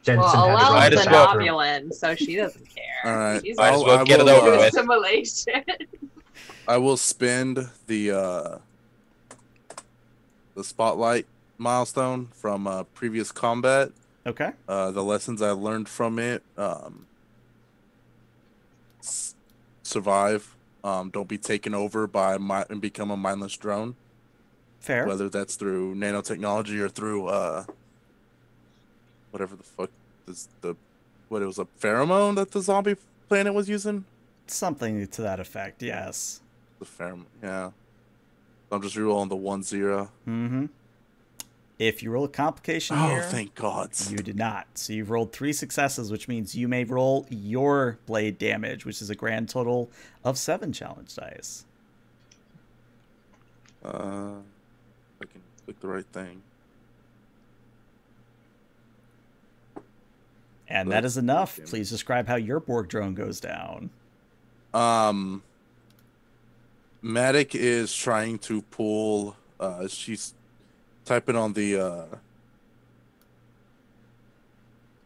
Jensen Well, had to run Might to Alel's the well. an bathroom. Obulan, so she doesn't care. All right, She's Might as I'll- well I get it over uh, with. Assimilation. I will spend the uh the spotlight milestone from uh, previous combat. Okay. Uh, the lessons I learned from it. Um, s- survive. Um, don't be taken over by mi- and become a mindless drone. Fair. Whether that's through nanotechnology or through uh, whatever the fuck is the what it was a pheromone that the zombie planet was using. Something to that effect, yes. The pheromone, yeah. I'm just rerolling the one zero. Mm-hmm. If you roll a complication Oh, here, thank God. you did not. So you've rolled three successes, which means you may roll your blade damage, which is a grand total of seven challenge dice. Uh, I can click the right thing. And that is enough. Please describe how your Borg drone goes down. Um, Matic is trying to pull. Uh, she's typing on the. Uh...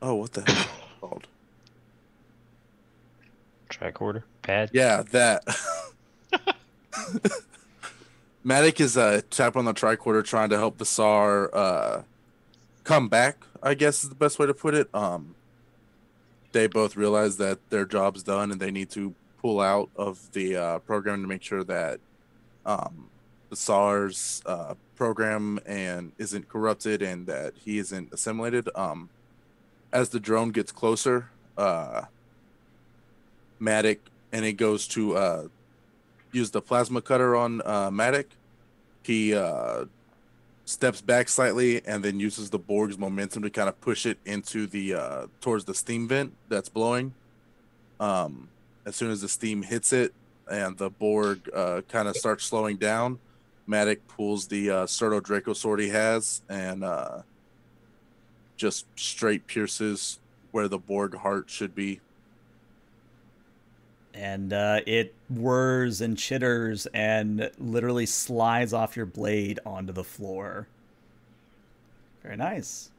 Oh, what the hell is it called? Tricorder pad. Yeah, that. Matic is uh tap on the tricorder trying to help Vassar uh come back, I guess is the best way to put it. Um they both realize that their job's done and they need to pull out of the uh program to make sure that um the SARS uh program and isn't corrupted and that he isn't assimilated. Um as the drone gets closer, uh Matic and it goes to uh use the plasma cutter on uh Matic. He uh steps back slightly and then uses the Borg's momentum to kind of push it into the uh towards the steam vent that's blowing. Um as soon as the steam hits it and the Borg uh kind of starts slowing down, Matic pulls the uh Certo Draco sword he has and uh just straight pierces where the Borg heart should be. And uh, it whirs and chitters and literally slides off your blade onto the floor. Very nice.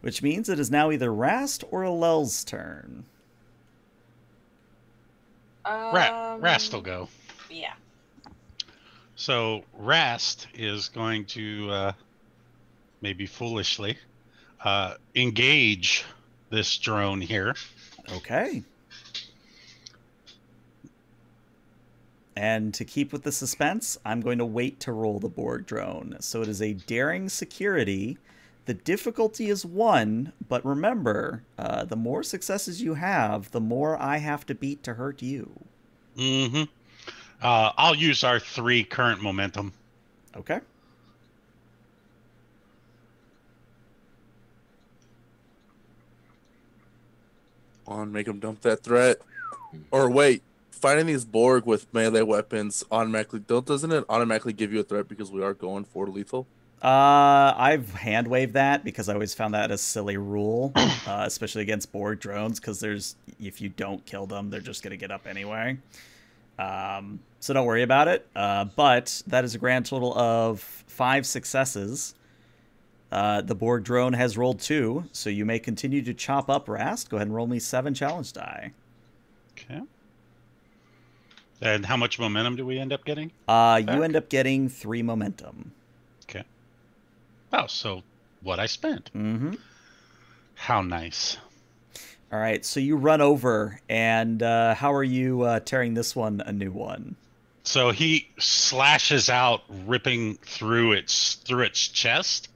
Which means it is now either Rast or Alel's turn. Ra- Um, Rast will go. Yeah. So Rast is going to uh, maybe foolishly uh, engage this drone here. Okay. And to keep with the suspense, I'm going to wait to roll the Borg drone. So it is a daring security. The difficulty is one, but remember, uh, the more successes you have, the more I have to beat to hurt you. Mm-hmm. Uh, I'll use our three current momentum. Okay. on make them dump that threat or wait fighting these borg with melee weapons automatically don't doesn't it automatically give you a threat because we are going for lethal Uh, I've hand waved that because I always found that a silly rule, uh, especially against Borg drones, because there's if you don't kill them, they're just gonna get up anyway. Um, so don't worry about it. Uh, but that is a grand total of five successes. Uh, the Borg drone has rolled two, so you may continue to chop up Rast. Go ahead and roll me seven challenge die. Okay. And how much momentum do we end up getting? Uh, you end up getting three momentum. Okay. Wow, so what I spent. Mm-hmm. How nice. All right, so you run over, and uh, how are you uh, tearing this one a new one? So he slashes out, ripping through its through its chest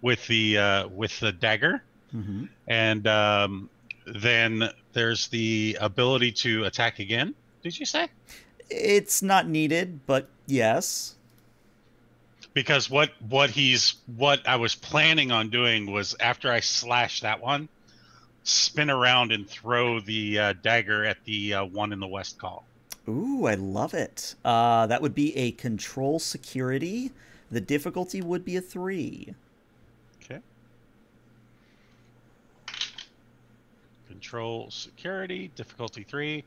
with the uh, with the dagger, Mm-hmm. and um, then there's the ability to attack again. Did you say? It's not needed, but yes. Because what what he's what I was planning on doing was after I slash that one, spin around and throw the uh, dagger at the uh, one in the west call. Ooh, I love it. Uh, that would be a control security. The difficulty would be a three. Okay. Control security difficulty three,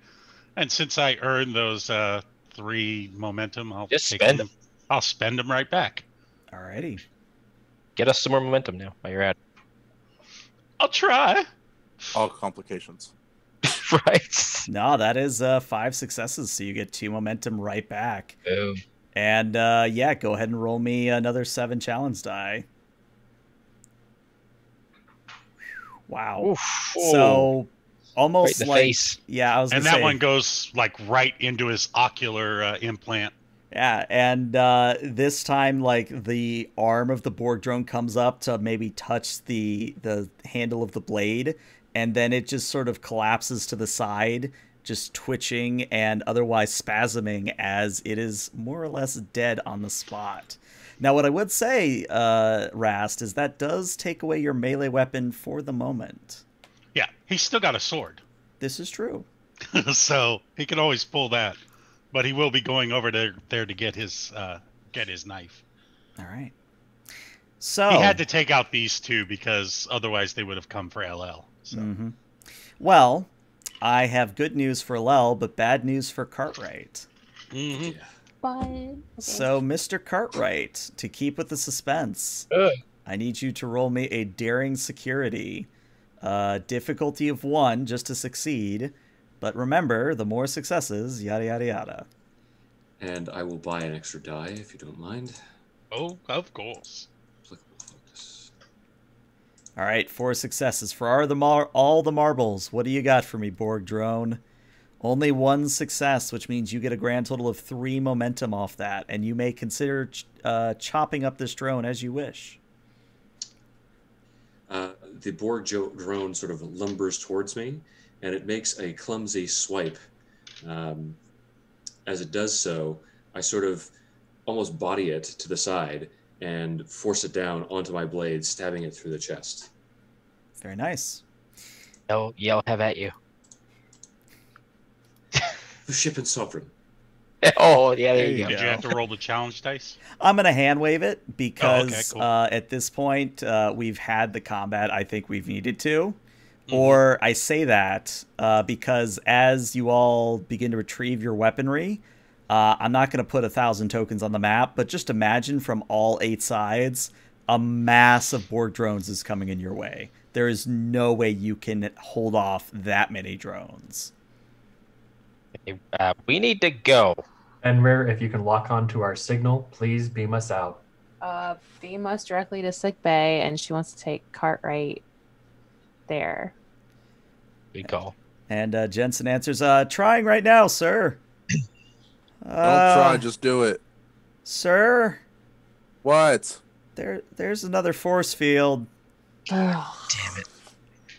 and since I earned those uh, three momentum, I'll Just take spend them. I'll spend them right back. Alrighty. Get us some more momentum now while you're at it. I'll try. All complications right. No, that is uh, five successes, so you get two momentum right back. Boom. And uh, yeah, go ahead and roll me another seven challenge die. Wow. Oof. So almost in the like face. yeah, I was And that say, one goes like right into his ocular uh, implant. Yeah, and uh, this time, like the arm of the Borg drone comes up to maybe touch the the handle of the blade, and then it just sort of collapses to the side, just twitching and otherwise spasming as it is more or less dead on the spot. Now, what I would say, uh, Rast, is that does take away your melee weapon for the moment. Yeah, he's still got a sword, This is true. so he can always pull that. But he will be going over there there to get his uh, get his knife. All right. So He had to take out these two because otherwise they would have come for LL. So Mhm. Well, I have good news for Lel, but bad news for Cartwright. Mhm. Yeah. But okay. So, Mr. Cartwright, to keep with the suspense, Ugh. I need you to roll me a daring security. Uh, difficulty of one just to succeed. But remember, the more successes, yada yada yada. And I will buy an extra die if you don't mind. Oh, of course. All right, four successes for all the mar- all the marbles. What do you got for me, Borg drone? Only one success, which means you get a grand total of three momentum off that, and you may consider ch- uh, chopping up this drone as you wish. Uh, the Borg drone sort of lumbers towards me, and it makes a clumsy swipe. Um, as it does so, I sort of almost body it to the side and force it down onto my blade, stabbing it through the chest. Very nice. Yell, yell, have at you. The ship and sovereign. Oh, yeah, there you go. you Did you have to roll the challenge dice? I'm gonna hand wave it because cool. uh, at this point uh, we've had the combat I think we've needed to. Mhm. Or I say that uh, because as you all begin to retrieve your weaponry, uh, I'm not going to put a thousand tokens on the map, but just imagine from all eight sides, a mass of Borg drones is coming in your way. There is no way you can hold off that many drones. Uh, we need to go. Fenrir, if you can lock on to our signal, please beam us out. uh, beam us directly to sick bay, and she wants to take Cartwright there. We call. And uh, Jensen answers, uh, "Trying right now, sir." Don't Uh, try, just do it. sir. What? There, there's another force field. Damn it.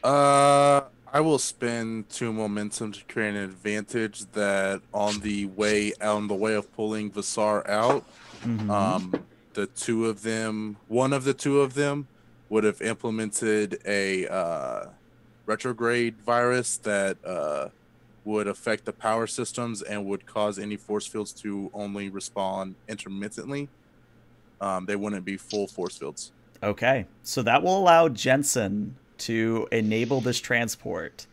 Uh, I will spend two momentum to create an advantage that on the way on the way of pulling Vassar out, Mhm. um, the two of them, one of the two of them, would have implemented a uh, retrograde virus that uh, would affect the power systems and would cause any force fields to only respond intermittently. Um, they wouldn't be full force fields. Okay, so that will allow Jensen to enable this transport.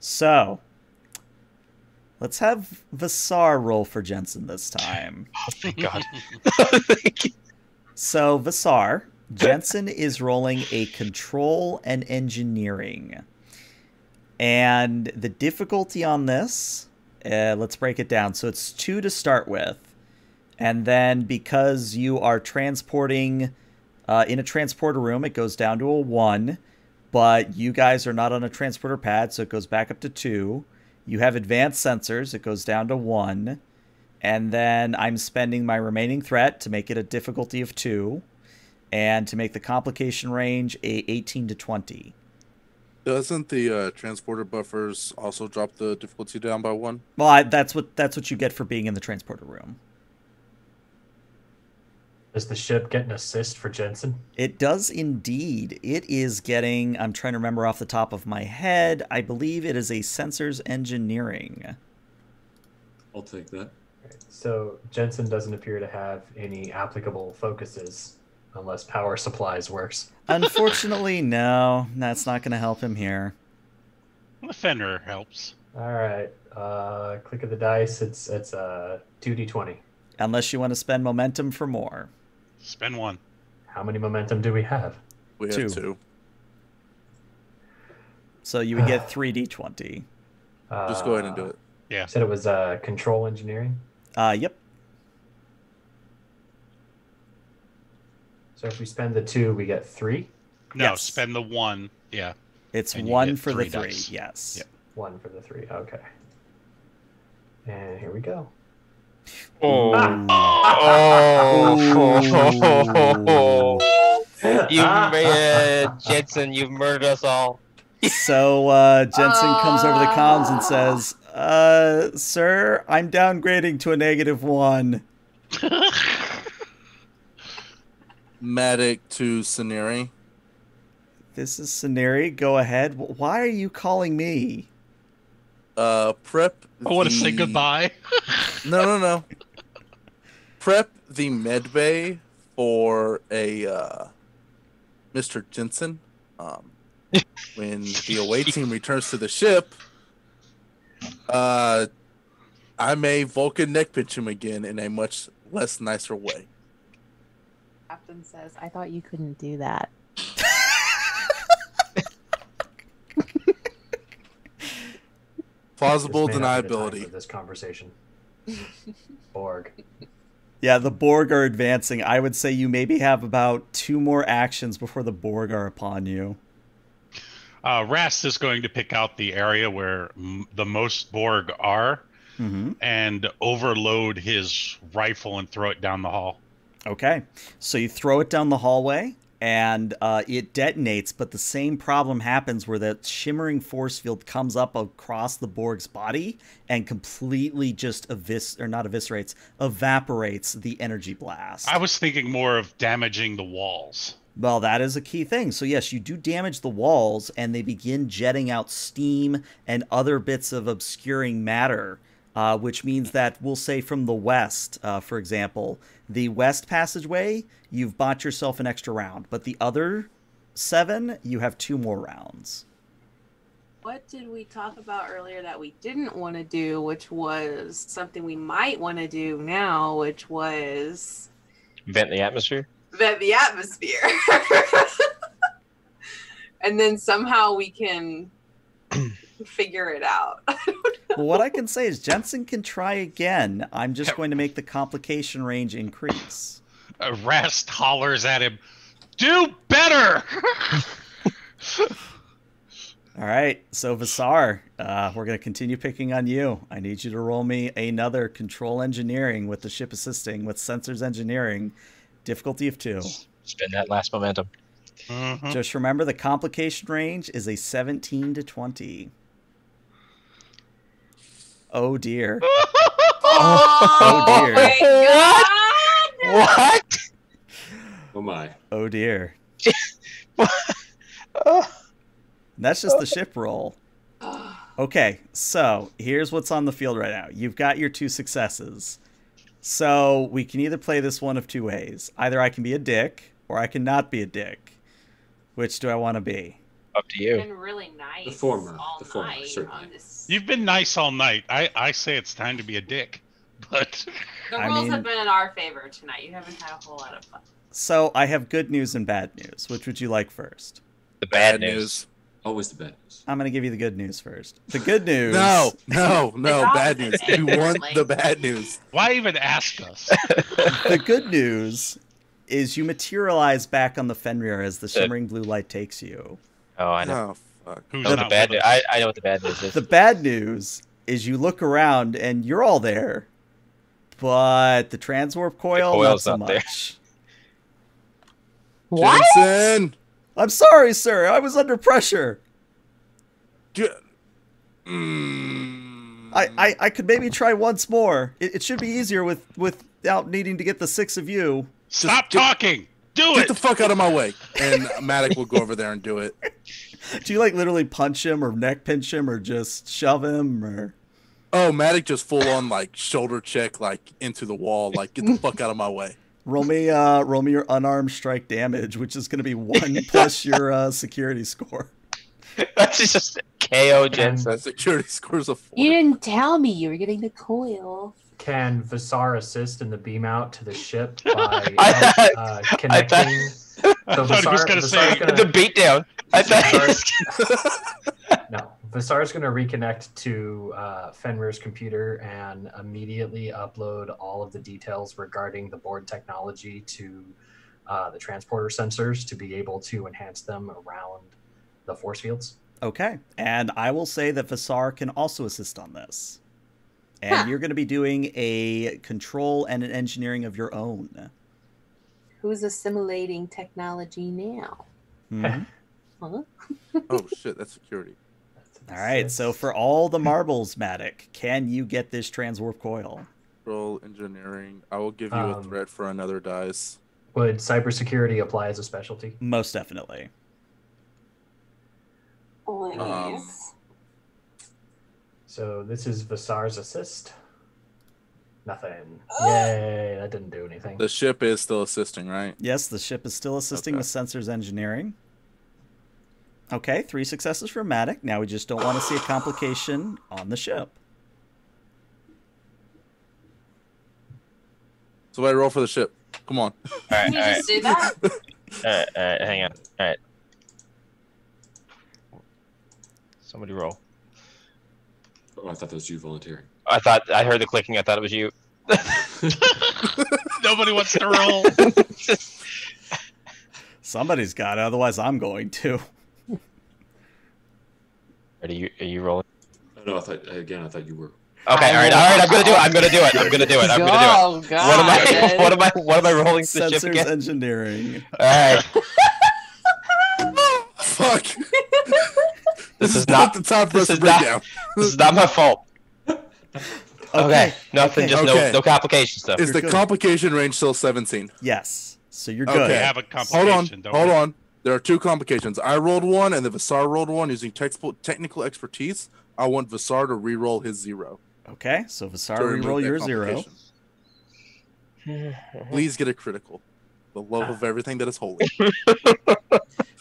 So, let's have Vassar roll for Jensen this time. Oh my god. So, Vassar, Jensen is rolling a control and engineering. And the difficulty on this, uh, let's break it down. So, it's two to start with. And then because you are transporting uh, in a transporter room, it goes down to a one. But you guys are not on a transporter pad, so it goes back up to two. You have advanced sensors, it goes down to one. And then I'm spending my remaining threat to make it a difficulty of two, and to make the complication range a 18 to 20. Doesn't the uh, transporter buffers also drop the difficulty down by one? Well, I, that's what that's what you get for being in the transporter room. Does the ship get an assist for Jensen? It does indeed. It is getting. I'm trying to remember off the top of my head. I believe it is a sensors engineering. I'll take that. So Jensen doesn't appear to have any applicable focuses unless power supplies works. Unfortunately, no, that's not going to help him here. The Fenrir helps. All right. Uh, click of the dice. It's it's a two d twenty. Unless you want to spend momentum for more. Spend one. How many momentum do we have? We have Two. two. So you would get 3d20. Uh, Just go ahead and do it. Yeah. Said it was uh control engineering. Uh, yep. So if we spend the two, we get three. No, Yes. spend the one. Yeah. It's one get for the three three. dice. Yes. Yep. One for the three. Okay. And here we go. Oh. Ooh. you uh, Jensen, you've murdered us all. So uh, Jensen comes over the comms and says, uh, "Sir, I'm downgrading to a negative one." Matic to Sceneri. This is Sceneri. Go ahead. Why are you calling me? Uh, prep. I want to say goodbye. No, no, no. prep the med bay for a uh, Mr. Jensen, um, when the away team returns to the ship, uh, I may Vulcan neck pinch him again in a much less nicer way. Captain says, I thought you couldn't do that. Plausible This may not be the time deniability. for This conversation. Borg. Yeah, the Borg are advancing. I would say you maybe have about two more actions before the Borg are upon you. Uh, Rast is going to pick out the area where m- the most Borg are hmm and overload his rifle and throw it down the hall. Okay. So you throw it down the hallway and uh, it detonates, but the same problem happens where that shimmering force field comes up across the Borg's body and completely just evis or not eviscerates, evaporates the energy blast. I was thinking more of damaging the walls. Well, that is a key thing. So, yes, you do damage the walls, and they begin jetting out steam and other bits of obscuring matter, uh, which means that we'll say from the west, uh, for example, the west passageway, you've bought yourself an extra round, but the other seven, you have two more rounds. What did we talk about earlier that we didn't want to do, which was something we might want to do now, which was Vent the atmosphere. vent the atmosphere. and then somehow we can figure it out. Well, what I can say is Jensen can try again. I'm just going to make the complication range increase. Rast hollers at him, "Do better!" All right, so Vassar, uh, we're going to continue picking on you. I need you to roll me another control engineering with the ship assisting with sensors engineering, difficulty of two. Spend that last momentum. Mhm. Just remember the complication range is a 17 to 20. Oh, oh dear. oh, dear. my God! What? Oh my. Oh dear. Oh, That's just the ship roll. Okay, so here's what's on the field right now. You've got your two successes. So we can either play this one of two ways. Either I can be a dick, or I can not be a dick. Which do I want to be? Up to you. been really nice The former, all the former, night certainly. this. You've been nice all night. I, I say it's time to be a dick, but The I rules mean- have been in our favor tonight. You haven't had a whole lot of fun. So I have good news and bad news. Which would you like first? The bad, news. Always the bad news. I'm going to give you the good news first. The good news. No, no, no, bad news. We want the bad news. why even ask us? the good news is you materialize back on the Fenrir as the shimmering blue light takes you. Oh, I know. Oh fuck. Who's Oh, the bad news. I, I know what the bad news is. The bad news is you look around and you're all there, but the transwarp coil not coil's so not there. much. What? Jensen! I'm sorry, sir. I was under pressure. J- Mm. I, I, I could maybe try once more. It, it should be easier with without needing to get the six of you. Stop get- talking. Do it. Get the fuck out of my way. And Matic will go over there and do it. Do you like literally punch him or neck pinch him or just shove him or? Oh, Matic just full on like shoulder check like into the wall. Like get the fuck out of my way. Roll me, uh, roll me your unarmed strike damage, which is going to be one plus your uh, security score. That's just KO Jensen. That security scores a four. You didn't tell me you were getting the coil. Can Vassar assist in the beam out to the ship by I- uh, I connecting? I So thought he was gonna say gonna- The beatdown. I thought. No, Vassar's going to reconnect to uh, Fenrir's computer and immediately upload all of the details regarding the Borg technology to uh, the transporter sensors to be able to enhance them around the force fields. Okay, and I will say that Vassar can also assist on this, and Huh. you're going to be doing a control and an engineering of your own. Who's assimilating technology now? Mhm. Huh? Oh shit, that's security. All right, so for all the marbles, Matic, can you get this transwarp coil? Roll engineering. I will give you a Um, threat for another dice. Would cybersecurity apply as a specialty? Most definitely. Um, So this is Vassar's assist. Nothing. Oh. Yay, that didn't do anything. The ship is still assisting, right? Yes, the ship is still assisting Okay. with sensors engineering. Okay, three successes for Matic. Now we just don't want to see a complication on the ship. So I roll for the ship. Come on. All right, Can you all right, just do that? all right, all right, hang on. All right. Somebody roll. Oh, I thought that was you volunteering. I thought I heard the clicking. I thought it was you. Nobody wants to roll. Somebody's got it, otherwise I'm going to. Are you are you rolling? Oh, no, I thought again. I thought you were. Okay, all right, all right. I'm gonna do it. I'm gonna do it. I'm gonna do it. I'm gonna do it. Oh god. What am I? What am I? What am I rolling for the ship Sensors again? engineering. All right. Fuck. This is not not. the time for us this to is break not- down. This is not my fault. Okay. Nothing. okay. Just Okay. no no complication stuff. Is You're the good. complication range still 17? Yes. So you're Okay. good. We have a Hold on. don't Hold we? on. There are two complications. I rolled one, and the Vassar rolled one using textful technical expertise. I want Vassar to re-roll his zero. Okay, so Vassar, to remove reroll that your zero. Please get a critical. The love of ah. everything that is holy.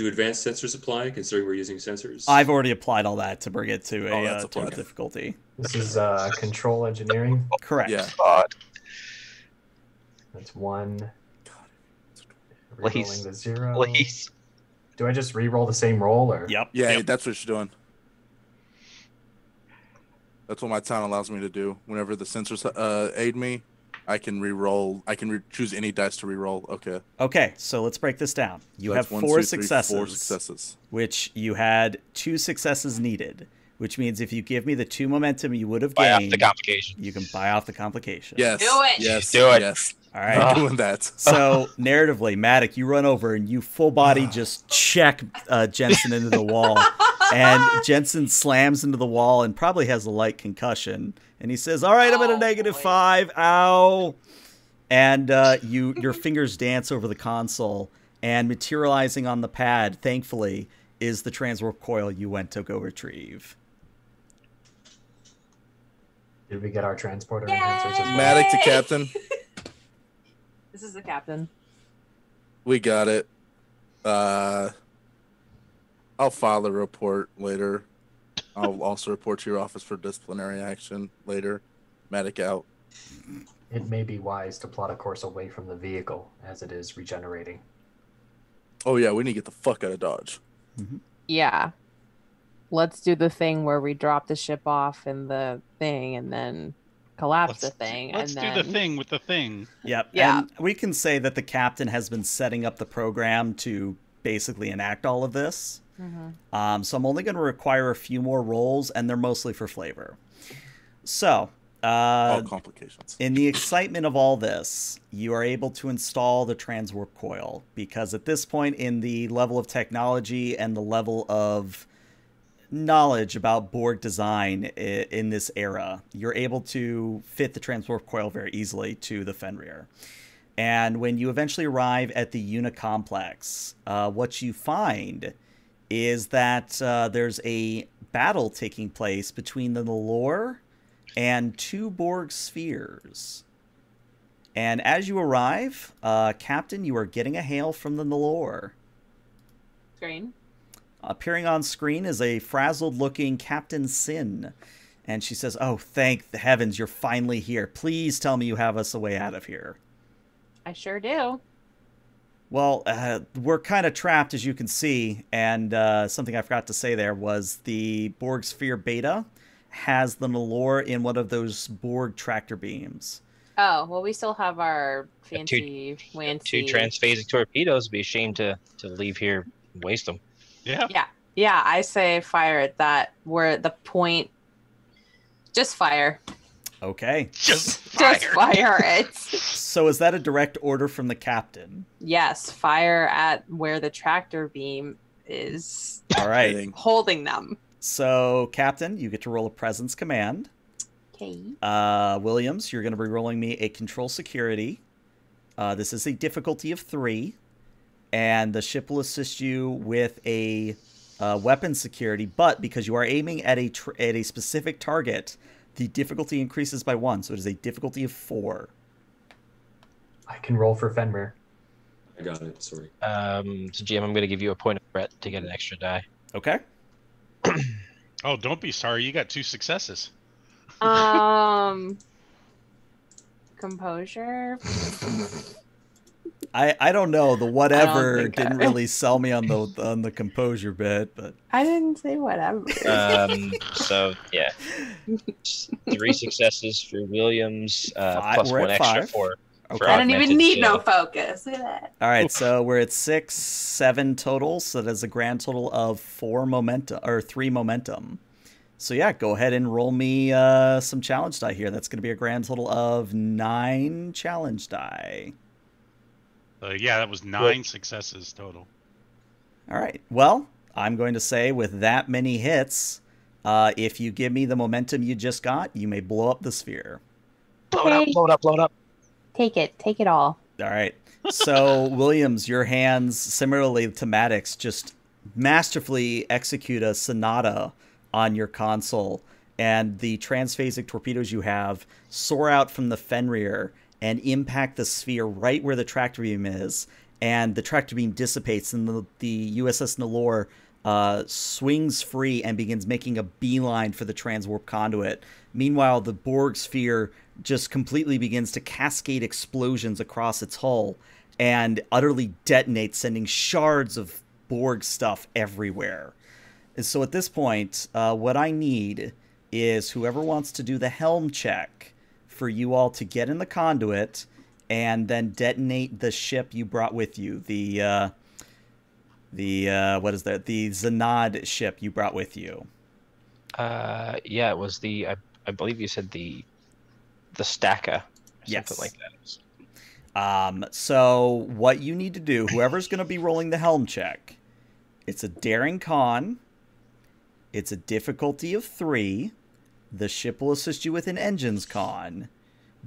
Do advanced sensors apply, considering we're using sensors? I've already applied all that to bring it to a Oh, uh, total applied. difficulty. This is uh, control engineering. Correct. Yeah. God. That's one. Please. Rerolling the zero. Please. Do I just re-roll the same roll or? Yep. Yeah, Yep. that's what you're doing. That's what my town allows me to do. Whenever the sensors uh, aid me, I can re-roll. I can re- choose any dice to re-roll. Okay. Okay, so let's break this down. You So have that's one, four, two, three, successes, Four successes. which you had two successes needed, which means if you give me the two momentum you would have Buy off gained, the complication. you can buy off the complication. Yes. Do it. Yes. Do it. Yes. All I'm. Ah. doing that. So narratively, Matic, you run over and you full body just check uh, Jensen into the wall, and Jensen slams into the wall and probably has a light concussion. And he says, "All right, I'm at a Oh, negative boy. five. Ow!" And uh, you, your fingers dance over the console, and materializing on the pad, thankfully, is the transwarp coil you went to go retrieve. Did we get our transporter Yay! enhancers? Matic to captain. This is the captain. We got it. Uh, I'll file a report later. I'll also report to your office for disciplinary action later. Matic out. It may be wise to plot a course away from the vehicle as it is regenerating. Oh yeah, we need to get the fuck out of Dodge. Mm-hmm. Yeah. Let's do the thing where we drop the ship off in the thing and then collapse Let's, the thing. let's and do then... the thing with the thing. Yep. Yeah. And we can say that the captain has been setting up the program to basically enact all of this. Mhm. Um, so I'm only going to require a few more rolls, and they're mostly for flavor. So, All uh, complications. in the excitement of all this, you are able to install the transwarp coil because at this point, in the level of technology and the level of knowledge about Borg design in this era, you're able to fit the transwarp coil very easily to the Fenrir. And when you eventually arrive at the Unicomplex, uh, what you find is that uh, there's a battle taking place between the Nalor and two Borg spheres. And as you arrive, uh, Captain, you are getting a hail from the Nalor. Screen. Appearing on screen is a frazzled looking Captain Sin. And she says, Oh, thank the heavens, you're finally here. Please tell me you have us a way out of here. I sure do. Well, uh, we're kind of trapped, as you can see. And uh, something I forgot to say there was the Borg Sphere Beta has the Nalor in one of those Borg tractor beams. Oh, well, we still have our Got two- fancy, Two fancy. transphasic torpedoes. Be ashamed to to leave here and waste them. Yeah. Yeah, Yeah, I say fire at that. We're at the point. Just fire. Okay. Just fire. Just fire it. So is that a direct order from the captain? yes, fire at where the tractor beam is All right. Holding them. So, Captain, you get to roll a presence command. Okay. Uh, Williams, you're going to be rolling me a control security. Uh, this is a difficulty of three, and the ship will assist you with a uh, weapon security. But because you are aiming at a tr- at a specific target, the difficulty increases by one, so it is a difficulty of four. I can roll for Fenrir. I got it. Sorry. Um, so GM, I'm going to give you a point of threat to get an extra die. Okay. Oh, don't be sorry. You got two successes. Um, composure. I, I don't know the whatever didn't really sell me on the on the composure bit, but I didn't say whatever. Um, so yeah, three successes for Williams, uh, Five- one extra five. for. okay. I don't even augmented need no focus. Look at that. All right, so we're at six, seven total. So that's a grand total of four momentum or three momentum. So yeah, go ahead and roll me uh, some challenge die here. That's going to be a grand total of nine challenge die. Uh, yeah, that was nine successes total. All right. Well, I'm going to say with that many hits, uh, if you give me the momentum you just got, you may blow up the sphere. Blow it up! Blow it up! Blow it up! Take it. Take it all. All right. So, Williams, your hands, similarly to Maddox, just masterfully execute a sonata on your console, and the transphasic torpedoes you have soar out from the Fenrir and impact the sphere right where the tractor beam is, and the tractor beam dissipates, and the, the USS Nalor uh, swings free and begins making a beeline for the transwarp conduit. Meanwhile, the Borg sphere just completely begins to cascade explosions across its hull and utterly detonates, sending shards of Borg stuff everywhere. And so at this point, uh, what I need is whoever wants to do the helm check for you all to get in the conduit and then detonate the ship you brought with you. The uh, the uh, what is that? The Zanad ship you brought with you. Uh, yeah, it was the. I, I believe you said the, the Stacka, or Yes. something like that. Um, so what you need to do, whoever's going to be rolling the helm check, it's a daring con. It's a difficulty of three. The ship will assist you with an engines con.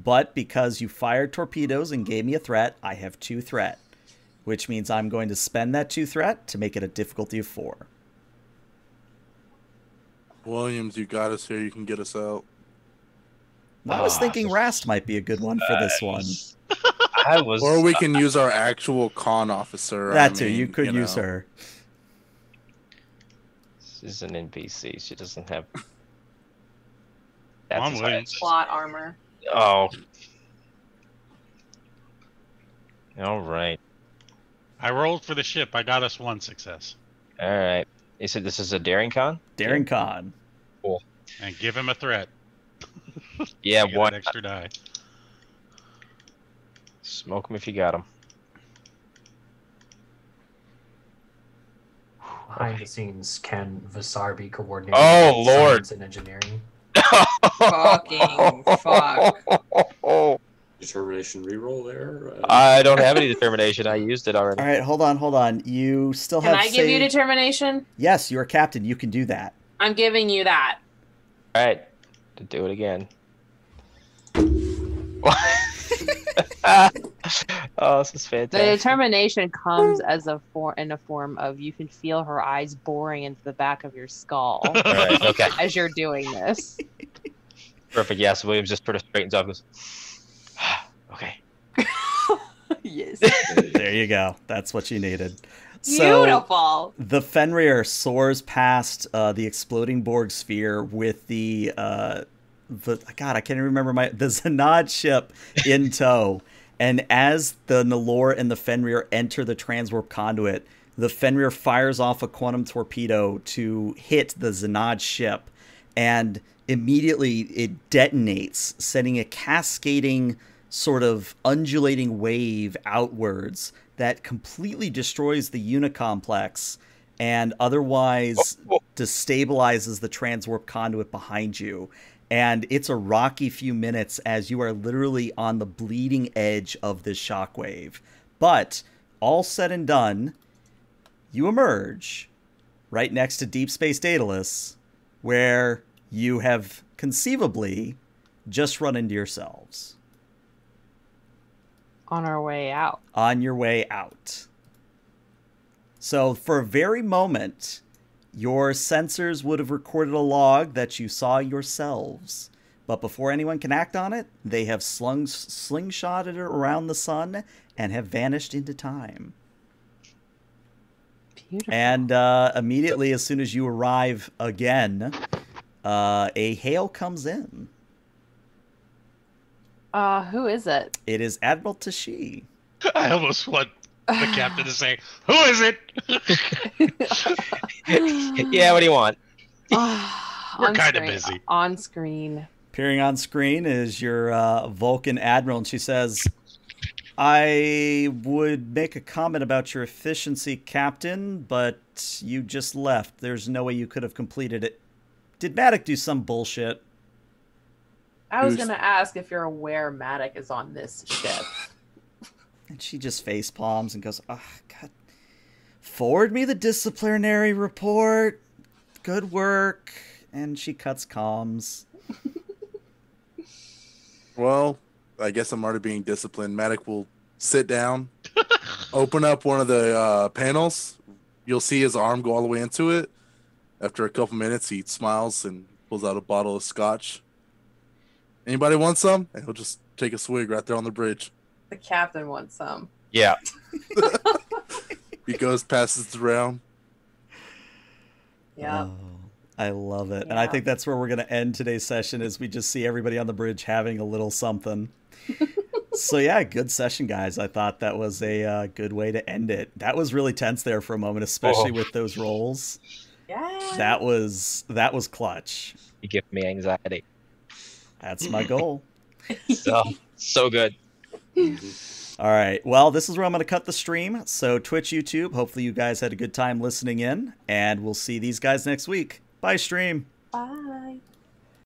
But because you fired torpedoes and gave me a threat, I have two threat, which means I'm going to spend that two threat to make it a difficulty of four. Williams, you got us here. You can get us out. I was Ah, thinking Rast might be a good one for this one. I was. Or we can use our actual con officer. I That too, mean, you could use know. her. She's an NPC. She doesn't have. Come That's on, a Williams. Plot armor. Oh. All right. I rolled for the ship. I got us one success. All right. You said this is a daring con? Daring con. Cool. And give him a threat. Yeah, You one. extra die. Smoke him if you got him. Behind the scenes, can Vassar be coordinated? Oh, with Lord. science and engineering. Fucking fuck. Determination reroll there. Uh, I don't have any determination. I used it already. All right, hold on, hold on. You still Can have. I give you determination? Yes, you're a captain. You can do that. I'm giving you that. All right. To do it again. oh, this is fantastic. The determination comes as a form in a form of you can feel her eyes boring into the back of your skull All right. Okay. as you're doing this. Perfect. Yes. Williams just sort of straightens up. and Goes. okay. yes. There you go. That's what you needed. So Beautiful. the Fenrir soars past uh, the exploding Borg sphere with the uh, the God, I can't even remember my the Zanad ship in tow. And as the Nalor and the Fenrir enter the transwarp conduit, the Fenrir fires off a quantum torpedo to hit the Zanad ship, and immediately it detonates, sending a cascading sort of undulating wave outwards that completely destroys the unicomplex and otherwise destabilizes the transwarp conduit behind you. And it's a rocky few minutes as you are literally on the bleeding edge of this shockwave. But all said and done, you emerge right next to Deep Space Daedalus, where you have conceivably just run into yourselves On our way out. on your way out. So, for a very moment, your sensors would have recorded a log that you saw yourselves But before anyone can act on it, they have slung slingshotted it around the sun and have vanished into time. Beautiful. And uh, immediately, as soon as you arrive again, uh, a hail comes in. uh, who is it? It is Admiral Tashi. I almost want the captain to say, "Who is it?" yeah, what do you want? Ah, We're kinda busy. On screen. Appearing on screen is your uh, Vulcan Admiral, and she says, I would make a comment about your efficiency, Captain, but you just left. There's no way you could have completed it. Did Maddox do some bullshit? I was Who's- gonna ask if you're aware Matic is on this ship. And she just face palms and goes, Oh, God. Forward me the disciplinary report. Good work. And she cuts comms. Well, I guess I'm already being disciplined. Matic will sit down, open up one of the uh, panels. You'll see his arm go all the way into it. After a couple minutes, he smiles and pulls out a bottle of scotch. Anybody want some? And he'll just take a swig right there on the bridge. the captain wants some. Yeah. He goes, passes it around. Yeah. Oh, I love it. And I think that's where we're going to end today's session is we just see everybody on the bridge having a little something. so yeah, good session guys. I thought that was a uh, good way to end it. That was really tense there for a moment, especially Oh. with those rolls. Yeah. That was that was clutch. You give me anxiety. That's my goal. So so good. All right. Well, this is where I'm going to cut the stream. So Twitch, YouTube, hopefully you guys had a good time listening in and we'll see these guys next week. Bye stream. Bye.